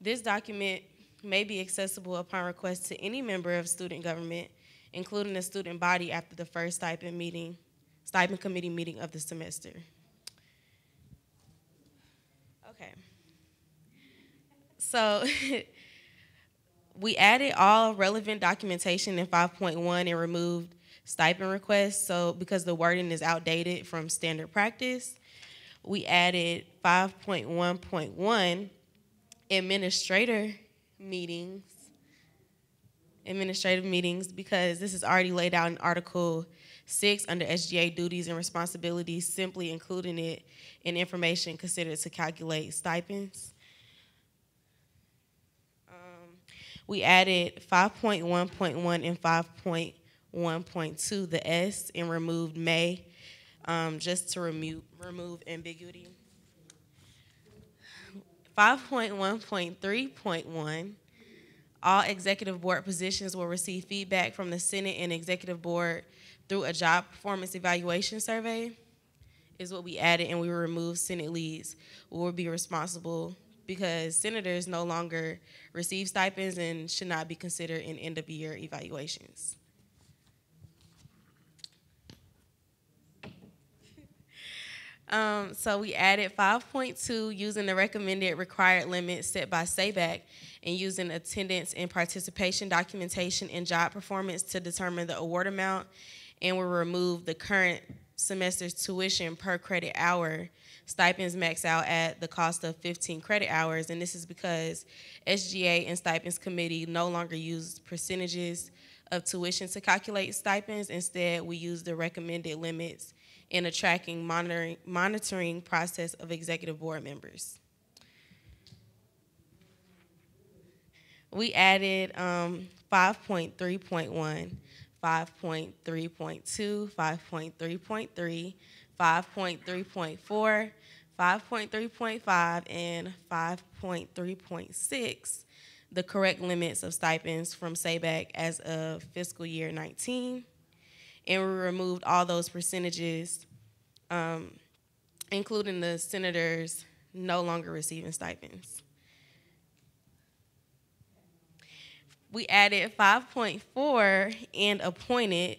This document may be accessible upon request to any member of student government, including the student body after the first stipend meeting, stipend committee meeting of the semester. Okay. So we added all relevant documentation in 5.1 and removed stipend requests. So because the wording is outdated from standard practice, we added 5.1.1 administrator meetings, administrative meetings, because this is already laid out in Article 6 under SGA duties and responsibilities, simply including it in information considered to calculate stipends. Um, we added 5.1.1 and 5.1.2, the S, and removed may, um, just to remove, remove ambiguity. 5.1.3.1, all executive board positions will receive feedback from the Senate and executive board through a job performance evaluation survey is what we added and we removed Senate leads who will be responsible because senators no longer receive stipends and should not be considered in end of year evaluations. Um, so we added 5.2 using the recommended required limits set by SABAC and using attendance and participation documentation and job performance to determine the award amount. And we removed the current semester's tuition per credit hour, stipends max out at the cost of 15 credit hours, and this is because SGA and Stipends Committee no longer use percentages of tuition to calculate stipends. Instead, we use the recommended limits in a tracking monitoring, monitoring process of executive board members. We added um, 5.3.1, 5.3.2, 5.3.3, 5.3.4, 5.3.5, and 5.3.6 the correct limits of stipends from SABAC as of fiscal year 19. And we removed all those percentages, um, including the senators no longer receiving stipends. We added 5.4 and appointed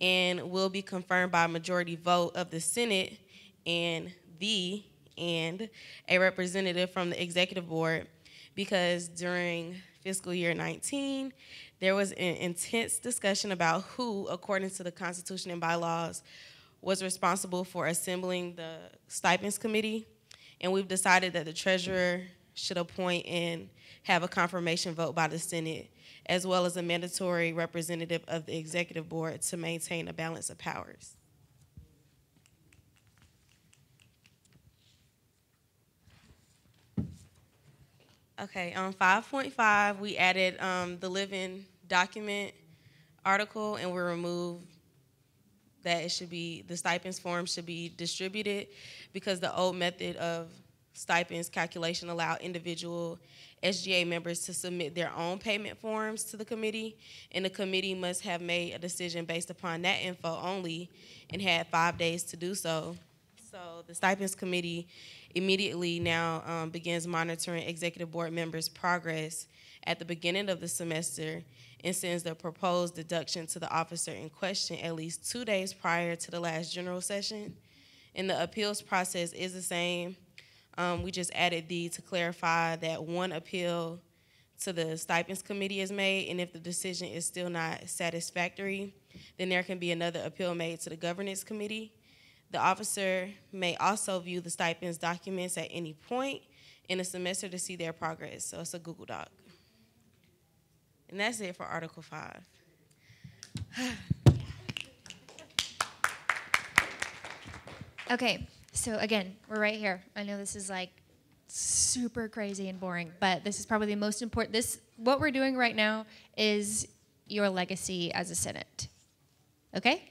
and will be confirmed by a majority vote of the Senate and the and a representative from the executive board because during fiscal year 19, there was an intense discussion about who, according to the Constitution and bylaws, was responsible for assembling the stipends committee. And we've decided that the treasurer should appoint and have a confirmation vote by the Senate, as well as a mandatory representative of the executive board to maintain a balance of powers. Okay, on five point five, we added um, the living document article, and we removed that it should be the stipends form should be distributed because the old method of stipends calculation allowed individual SGA members to submit their own payment forms to the committee, and the committee must have made a decision based upon that info only and had five days to do so. So the stipends committee immediately now um, begins monitoring executive board members' progress at the beginning of the semester and sends the proposed deduction to the officer in question at least two days prior to the last general session. And the appeals process is the same. Um, we just added the to clarify that one appeal to the stipends committee is made, and if the decision is still not satisfactory, then there can be another appeal made to the governance committee. The officer may also view the stipends documents at any point in the semester to see their progress. So it's a Google Doc. And that's it for Article 5. Okay, so again, we're right here. I know this is like super crazy and boring, but this is probably the most important. This what we're doing right now is your legacy as a Senate. Okay?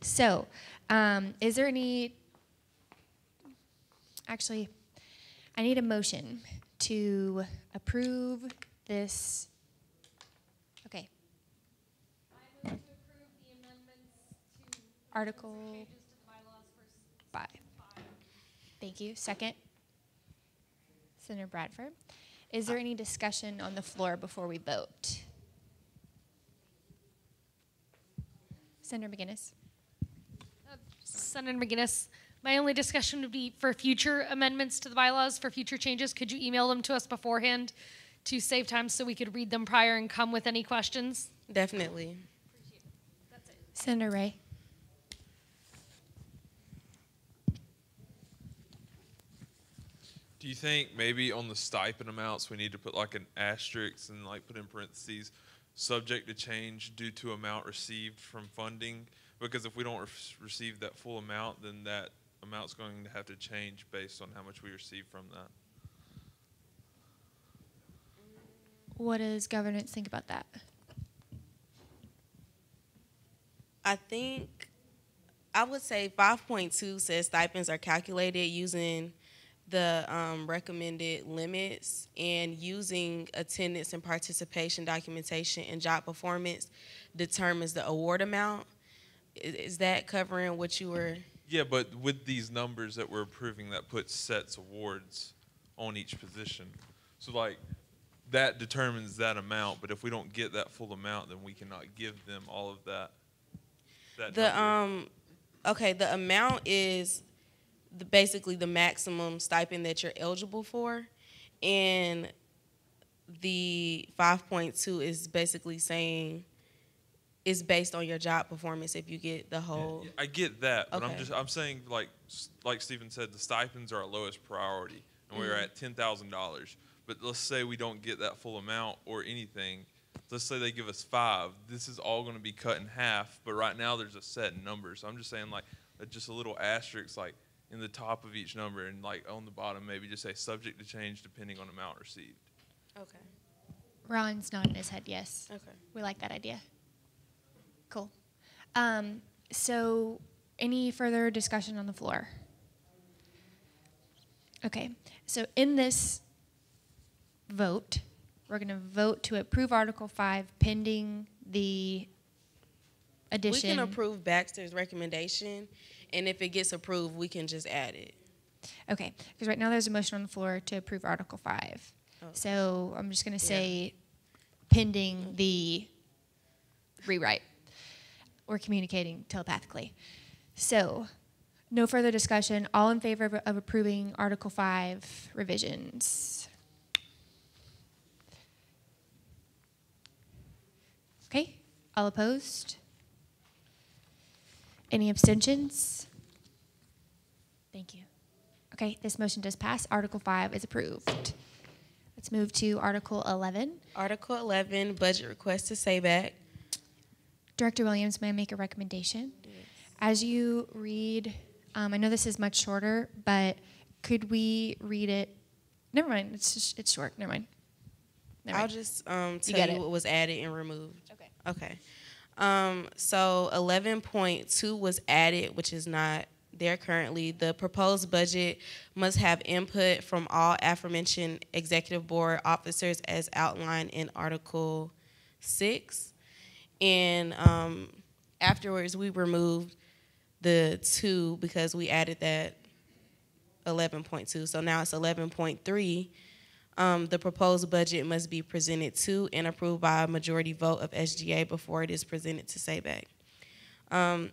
So, um, is there any actually I need a motion to approve this. Okay. Article five. Thank you. Second. Senator Bradford. Is there any discussion on the floor before we vote? Senator McGinnis. Senator McGinnis, my only discussion would be for future amendments to the bylaws, for future changes, could you email them to us beforehand to save time so we could read them prior and come with any questions? Definitely. Senator Ray. Do you think maybe on the stipend amounts we need to put like an asterisk and like put in parentheses, subject to change due to amount received from funding? Because if we don't re- receive that full amount, then that amount's going to have to change based on how much we receive from that. What does governance think about that? I think I would say 5.2 says stipends are calculated using the um, recommended limits and using attendance and participation documentation and job performance determines the award amount. I- Is that covering what you were? Yeah, but with these numbers that we're approving, that puts sets awards on each position. So like, that determines that amount, but if we don't get that full amount, then we cannot give them all of that. that The number. um, okay, the amount is the, basically the maximum stipend that you're eligible for, and the 5.2 is basically saying it's based on your job performance if you get the whole. I get that, but I'm just I'm saying like like Stephen said, the stipends are our lowest priority, and we're Mhm. at ten thousand dollars. But let's say we don't get that full amount or anything. Let's say they give us five. This is all going to be cut in half. But right now there's a set number, so I'm just saying like just a little asterisk like in the top of each number, and like on the bottom maybe just say subject to change depending on amount received. Okay. Ron's nodding his head yes. Okay. We like that idea. Cool. Um, so, any further discussion on the floor? Okay. So, in this vote, we're going to vote to approve Article 5 pending the addition. We can approve Baxter's recommendation, and if it gets approved, we can just add it. Okay, because right now there's a motion on the floor to approve Article 5. Oh. So I'm just going to Yeah. say pending the rewrite. We're communicating telepathically. So, no further discussion. All in favor of, of approving Article 5 revisions? Okay, all opposed? Any abstentions? Thank you. Okay, this motion does pass. Article 5 is approved. Let's move to Article 11. Article 11, budget request to SABAC. Director Williams, may I make a recommendation? As you read, um, I know this is much shorter, but could we read it? Never mind, it's just, it's short. Never mind. Never I'll mind. just um, tell get you what was added and removed. Okay. Okay. Um, so 11.2 was added, which is not there currently. The proposed budget must have input from all aforementioned executive board officers as outlined in Article 6. And um, afterwards, we removed the two because we added that 11.2. So now it's 11.3. Um, the proposed budget must be presented to and approved by a majority vote of SGA before it is presented to SABAC. Um,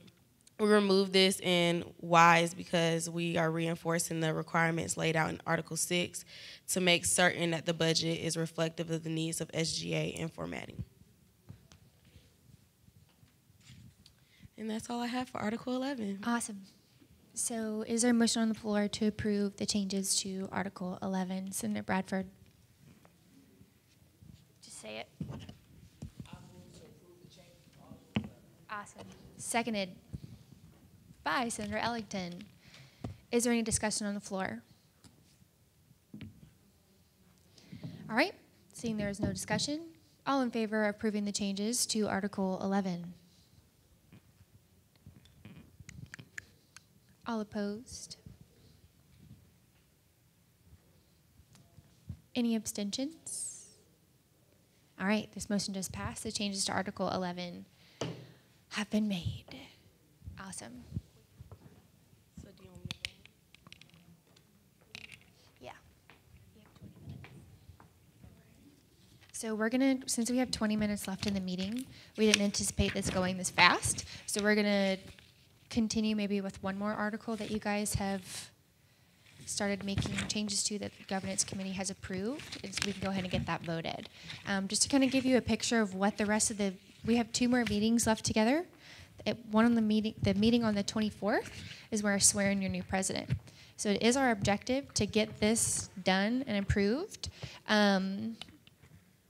we remove this in why is because we are reinforcing the requirements laid out in Article 6 to make certain that the budget is reflective of the needs of SGA and formatting. And that's all I have for Article 11. Awesome. So, is there a motion on the floor to approve the changes to Article 11? Senator Bradford. Just say it. Awesome. Seconded by Senator Ellington. Is there any discussion on the floor? All right. Seeing there is no discussion, all in favor of approving the changes to Article 11? All opposed? Any abstentions? All right, this motion does pass. The changes to Article 11 have been made. Awesome. Yeah. So we're gonna, since we have 20 minutes left in the meeting, we didn't anticipate this going this fast. So we're gonna continue maybe with one more article that you guys have started making changes to that the governance committee has approved. We can go ahead and get that voted. Um, just to kind of give you a picture of what the rest of the, we have two more meetings left together. It, one on the meeting, the meeting on the 24th is where I swear in your new president. So it is our objective to get this done and approved um,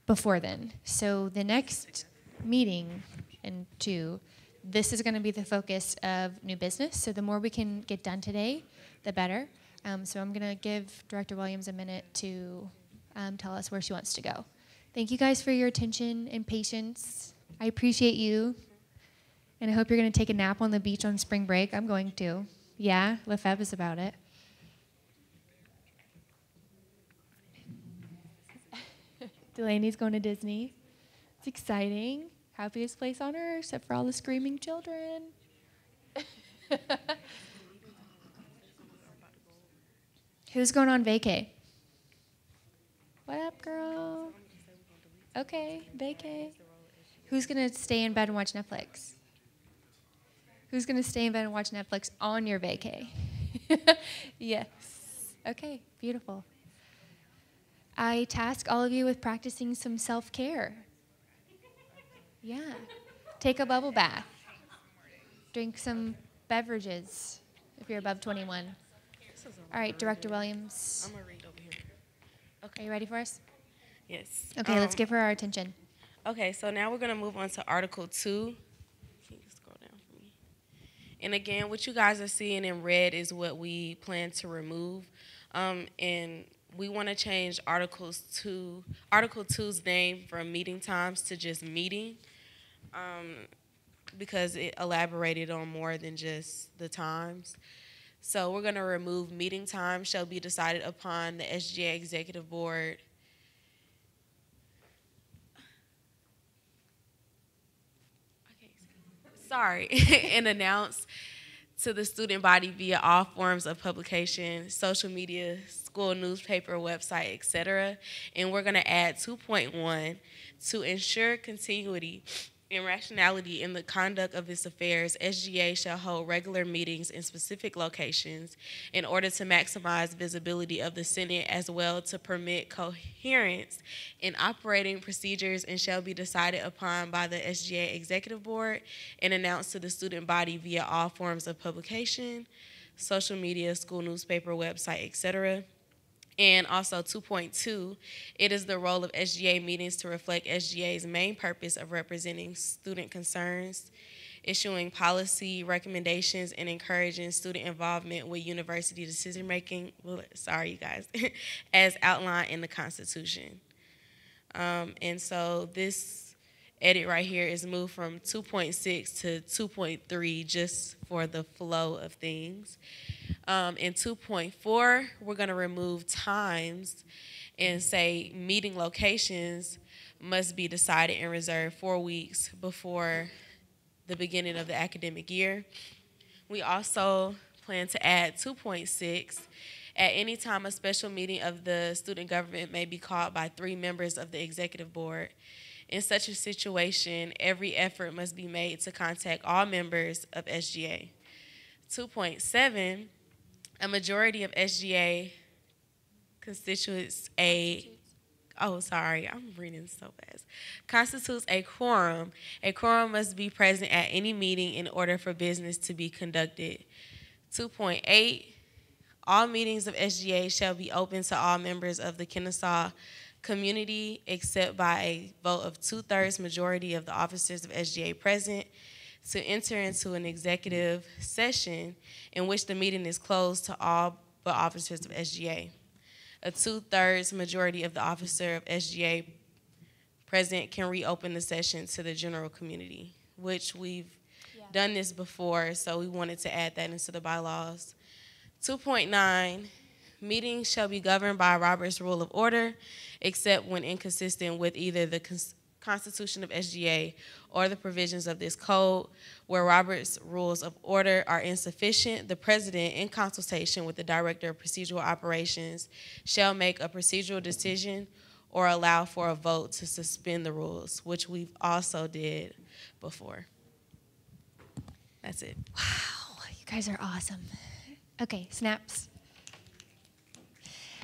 before then. So the next meeting in two, this is going to be the focus of new business. So the more we can get done today, the better. Um, so I'm going to give Director Williams a minute to um, tell us where she wants to go. Thank you guys for your attention and patience. I appreciate you. And I hope you're going to take a nap on the beach on spring break. I'm going to. Yeah, Lefebvre is about it. Delaney's going to Disney. It's exciting. Happiest place on earth, except for all the screaming children. Who's going on vacay? What up, girl? Okay, vacay. Who's gonna stay in bed and watch Netflix? Who's gonna stay in bed and watch Netflix on your vacay? yes. Okay, beautiful. I task all of you with practicing some self care. Yeah. Take a bubble bath. Drink some beverages if you're above 21. All right, Director Williams. I'm gonna read over here. Are you ready for us? Yes. Okay, let's Um, give her our attention. Okay, so now we're gonna move on to Article Two. Can you scroll down for me? And again, what you guys are seeing in red is what we plan to remove, um, and we want to change Articles Two, Article Two's name from meeting times to just meeting, um, because it elaborated on more than just the times. So we're gonna remove meeting time shall be decided upon the SGA Executive Board sorry, and announced to the student body via all forms of publication, social media, school newspaper, website, etc. And we're going to add 2.1 to ensure continuity and rationality in the conduct of its affairs, SGA shall hold regular meetings in specific locations in order to maximize visibility of the Senate as well to permit coherence in operating procedures and shall be decided upon by the SGA Executive Board and announced to the student body via all forms of publication, social media, school newspaper, website, etc. And also 2.2, it is the role of SGA meetings to reflect SGA's main purpose of representing student concerns, issuing policy recommendations, and encouraging student involvement with university decision making. Well, sorry, you guys, as outlined in the Constitution. Um, and so this edit right here is moved from 2.6 to 2.3 just for the flow of things. Um, in 2.4, we're going to remove times and say meeting locations must be decided and reserved four weeks before the beginning of the academic year. We also plan to add 2.6. At any time, a special meeting of the student government may be called by three members of the executive board. In such a situation, every effort must be made to contact all members of SGA. 2.7, a majority of SGA constitutes a oh sorry i'm reading so fast. Constitutes a quorum. A quorum must be present at any meeting in order for business to be conducted. 2.8 all meetings of sga shall be open to all members of the kennesaw community except by a vote of two-thirds majority of the officers of sga present to enter into an executive session in which the meeting is closed to all but officers of SGA. A two-thirds majority of the officer of SGA present can reopen the session to the general community, which we've done this before, so we wanted to add that into the bylaws. 2.9, meetings shall be governed by Robert's Rule of Order, except when inconsistent with either the Constitution of SGA or the provisions of this code. Where Robert's rules of order are insufficient, the president, in consultation with the director of procedural operations, shall make a procedural decision or allow for a vote to suspend the rules, which we've also did before. That's it. Wow, you guys are awesome. Okay, snaps.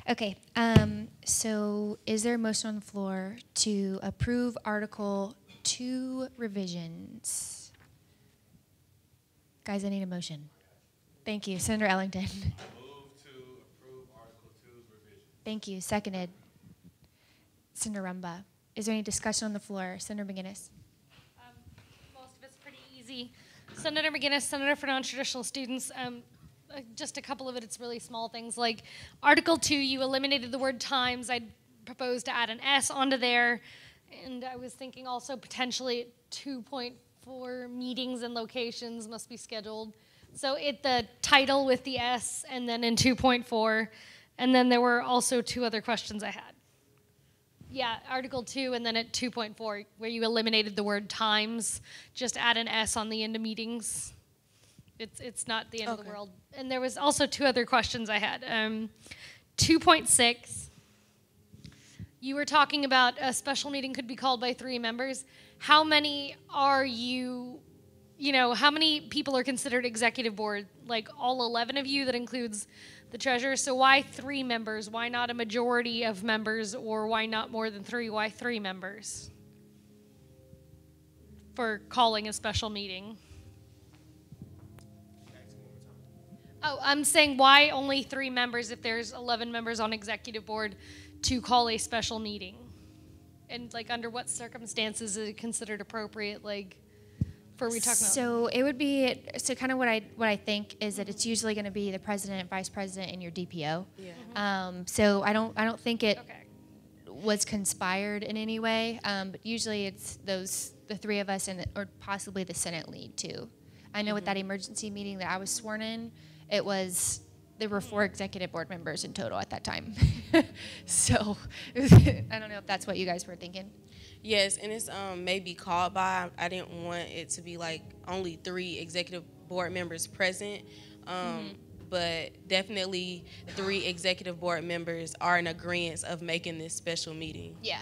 Okay, um, so is there a motion on the floor to approve Article 2 revisions? Guys, I need a motion. Thank you. Senator Ellington. Move to approve Article 2's revision. Thank you. Seconded. Senator Rumbaugh. Is there any discussion on the floor? Senator McGinnis. most of it's pretty easy. Senator McGinnis, Senator for Non-Traditional Students, um, Uh, just a couple of it, it's really small things like Article 2, you eliminated the word times. I'd propose to add an S onto there. And I was thinking also potentially 2.4 meetings and locations must be scheduled. So it the title with the S and then in 2.4. And then there were also two other questions I had. Yeah, Article 2 and then at 2.4 where you eliminated the word times, just add an S on the end of meetings. It's it's not the end of the world. And there was also two other questions I had. Um, 2.6. You were talking about a special meeting could be called by three members. How many are you? You know, how many people are considered executive board? Like all 11 of you, that includes the treasurer. So why three members? Why not a majority of members, or why not more than three? Why three members? for calling a special meeting. Oh, I'm saying why only three members if there's 11 members on executive board to call a special meeting? And like under what circumstances is it considered appropriate? Like, for we talking about? So it would be so kind of what I what I think is that it's usually going to be the president, vice president, and your DPO. Yeah. Um, so I don't I don't think it was conspired in any way. Um, but usually it's those the three of us and the, or possibly the Senate lead too. I know with that emergency meeting that I was sworn in, it was there were four executive board members in total at that time. so I don't know if that's what you guys were thinking. Yes, and it's um maybe called by. I didn't want it to be like only three executive board members present. Um, Mm-hmm. But definitely, three executive board members are in agreement of making this special meeting. Yeah.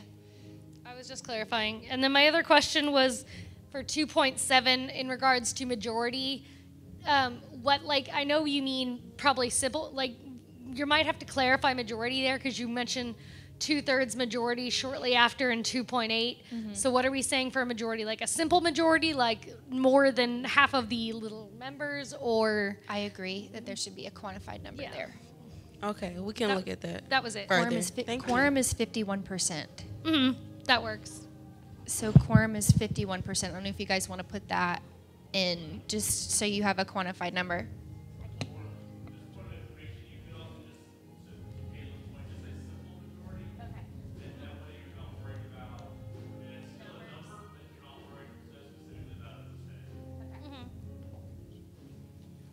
I was just clarifying. And then my other question was for 2.7 in regards to majority. Um, what, like, I know you mean probably civil, like, you might have to clarify majority there because you mentioned two thirds majority shortly after in 2.8. Mhm. So, what are we saying for a majority? Like a simple majority, like more than half of the little members, or? I agree that there should be a quantified number there. Okay, we can That- look at that. that was it. Further. Quorum is, fi- Thank you. quorum is 51%. hmm that works. So quorum is 51%. I don't know if you guys want to put that in just so you have a quantified number.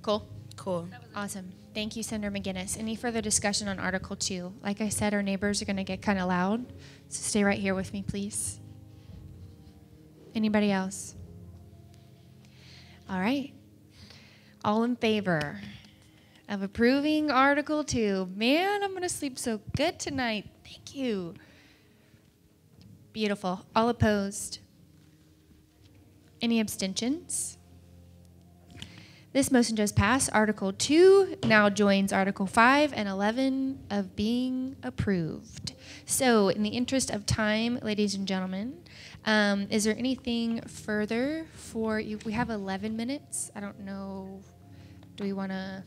Cool. Cool. Awesome. Thank you, Senator McGinnis. Any further discussion on Article 2? Like I said, our neighbors are going to get kind of loud, so stay right here with me, please. Anybody else? All right. All in favor of approving Article 2? Man, I'm going to sleep so good tonight. Thank you. Beautiful. All opposed? Any abstentions? This motion does pass. Article 2 now joins Article 5 and 11 of being approved. So, in the interest of time, ladies and gentlemen, um, is there anything further for you? We have 11 minutes. I don't know. Do we want to?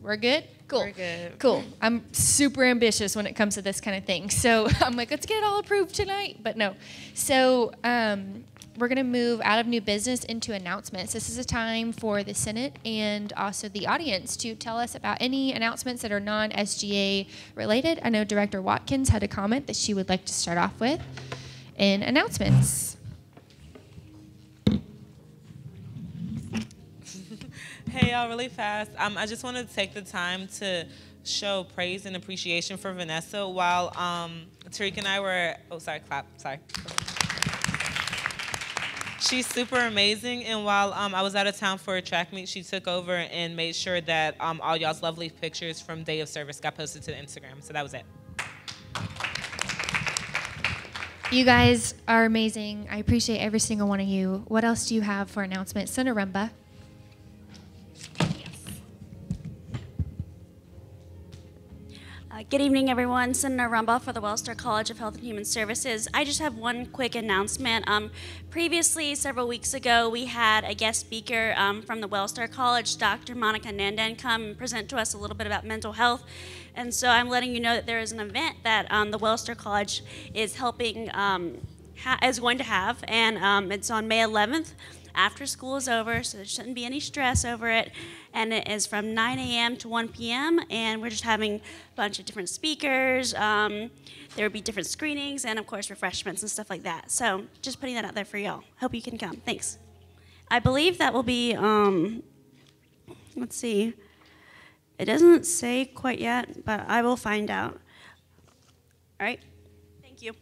We're good? Cool. We're good. Cool. I'm super ambitious when it comes to this kind of thing. So I'm like, let's get it all approved tonight. But no. So um, we're going to move out of new business into announcements. This is a time for the Senate and also the audience to tell us about any announcements that are non SGA related. I know Director Watkins had a comment that she would like to start off with in announcements. Hey, y'all, really fast. Um, I just wanted to take the time to show praise and appreciation for Vanessa while um, Tariq and I were. Oh, sorry, clap. Sorry. She's super amazing, and while um, I was out of town for a track meet, she took over and made sure that um, all y'all's lovely pictures from day of service got posted to Instagram. So that was it. You guys are amazing. I appreciate every single one of you. What else do you have for announcements? Senator Rumbaugh. Uh, good evening, everyone. Senator Rumbaugh for the Wellstar College of Health and Human Services. I just have one quick announcement. Um, previously, several weeks ago, we had a guest speaker um, from the Wellstar College, Dr. Monica Nandan, come present to us a little bit about mental health. And so I'm letting you know that there is an event that um, the Wellstar College is helping, um, is going to have, and um, it's on May 11th after school is over, so there shouldn't be any stress over it. And it is from 9 a.m. to 1 p.m. And we're just having a bunch of different speakers. Um, there will be different screenings and, of course, refreshments and stuff like that. So just putting that out there for y'all. Hope you can come. Thanks. I believe that will be. Um, let's see. It doesn't say quite yet, but I will find out. All right. Thank you.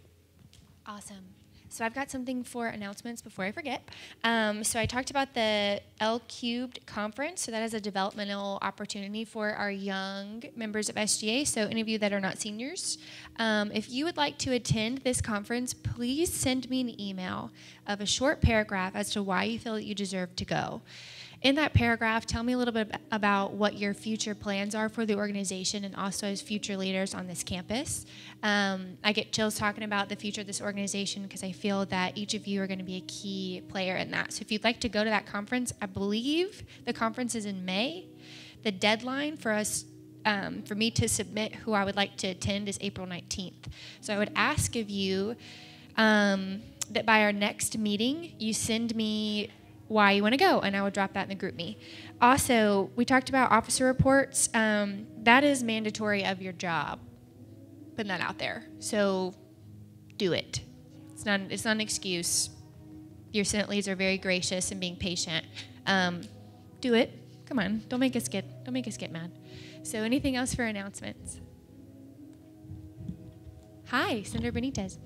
Awesome. So I've got something for announcements before I forget. Um, so I talked about the L Cubed conference. So that is a developmental opportunity for our young members of SGA. So any of you that are not seniors, um, if you would like to attend this conference, please send me an email of a short paragraph as to why you feel that you deserve to go. In that paragraph, tell me a little bit about what your future plans are for the organization and also as future leaders on this campus. Um, I get chills talking about the future of this organization because I feel that each of you are going to be a key player in that. So if you'd like to go to that conference, I believe the conference is in May. The deadline for us um, for me to submit who I would like to attend is April 19th. So I would ask of you um, that by our next meeting, you send me why you want to go, and I would drop that in the GroupMe. Also, we talked about officer reports. Um, that is mandatory of your job. Putting that out there. So do it. It's not. It's not an excuse. Your Senate leads are very gracious and being patient. Um, do it. Come on. Don't make us get. Don't make us get mad. So, anything else for announcements? Hi, Senator Benitez.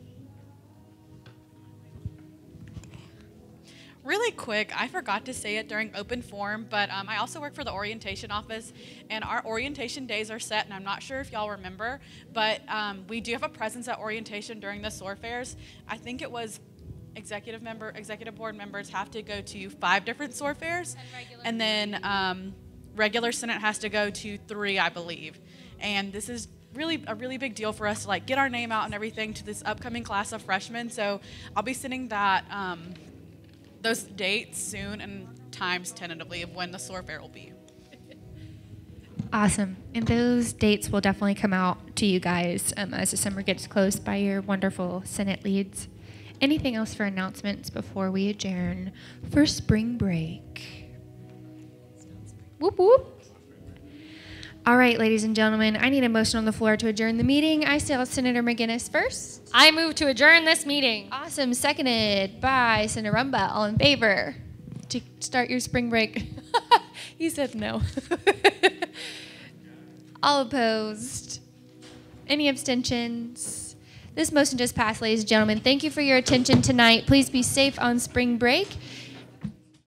Really quick, I forgot to say it during open forum, but um, I also work for the orientation office, and our orientation days are set. And I'm not sure if y'all remember, but um, we do have a presence at orientation during the SOAR fairs. I think it was executive member, executive board members have to go to five different SOAR fairs, and then um, regular Senate has to go to three, I believe. And this is really a really big deal for us to like get our name out and everything to this upcoming class of freshmen. So I'll be sending that um, those dates soon and times tentatively of when the SOAR fair will be. Awesome. And those dates will definitely come out to you guys um, as the summer gets close by your wonderful Senate leads. Anything else for announcements before we adjourn for spring break? Whoop whoop. All right, ladies and gentlemen, I need a motion on the floor to adjourn the meeting. I still Senator McGinnis first. I move to adjourn this meeting. Awesome. Seconded by Senator Rumbaugh. All in favor to start your spring break? he said no. All opposed? Any abstentions? This motion just passed, ladies and gentlemen. Thank you for your attention tonight. Please be safe on spring break.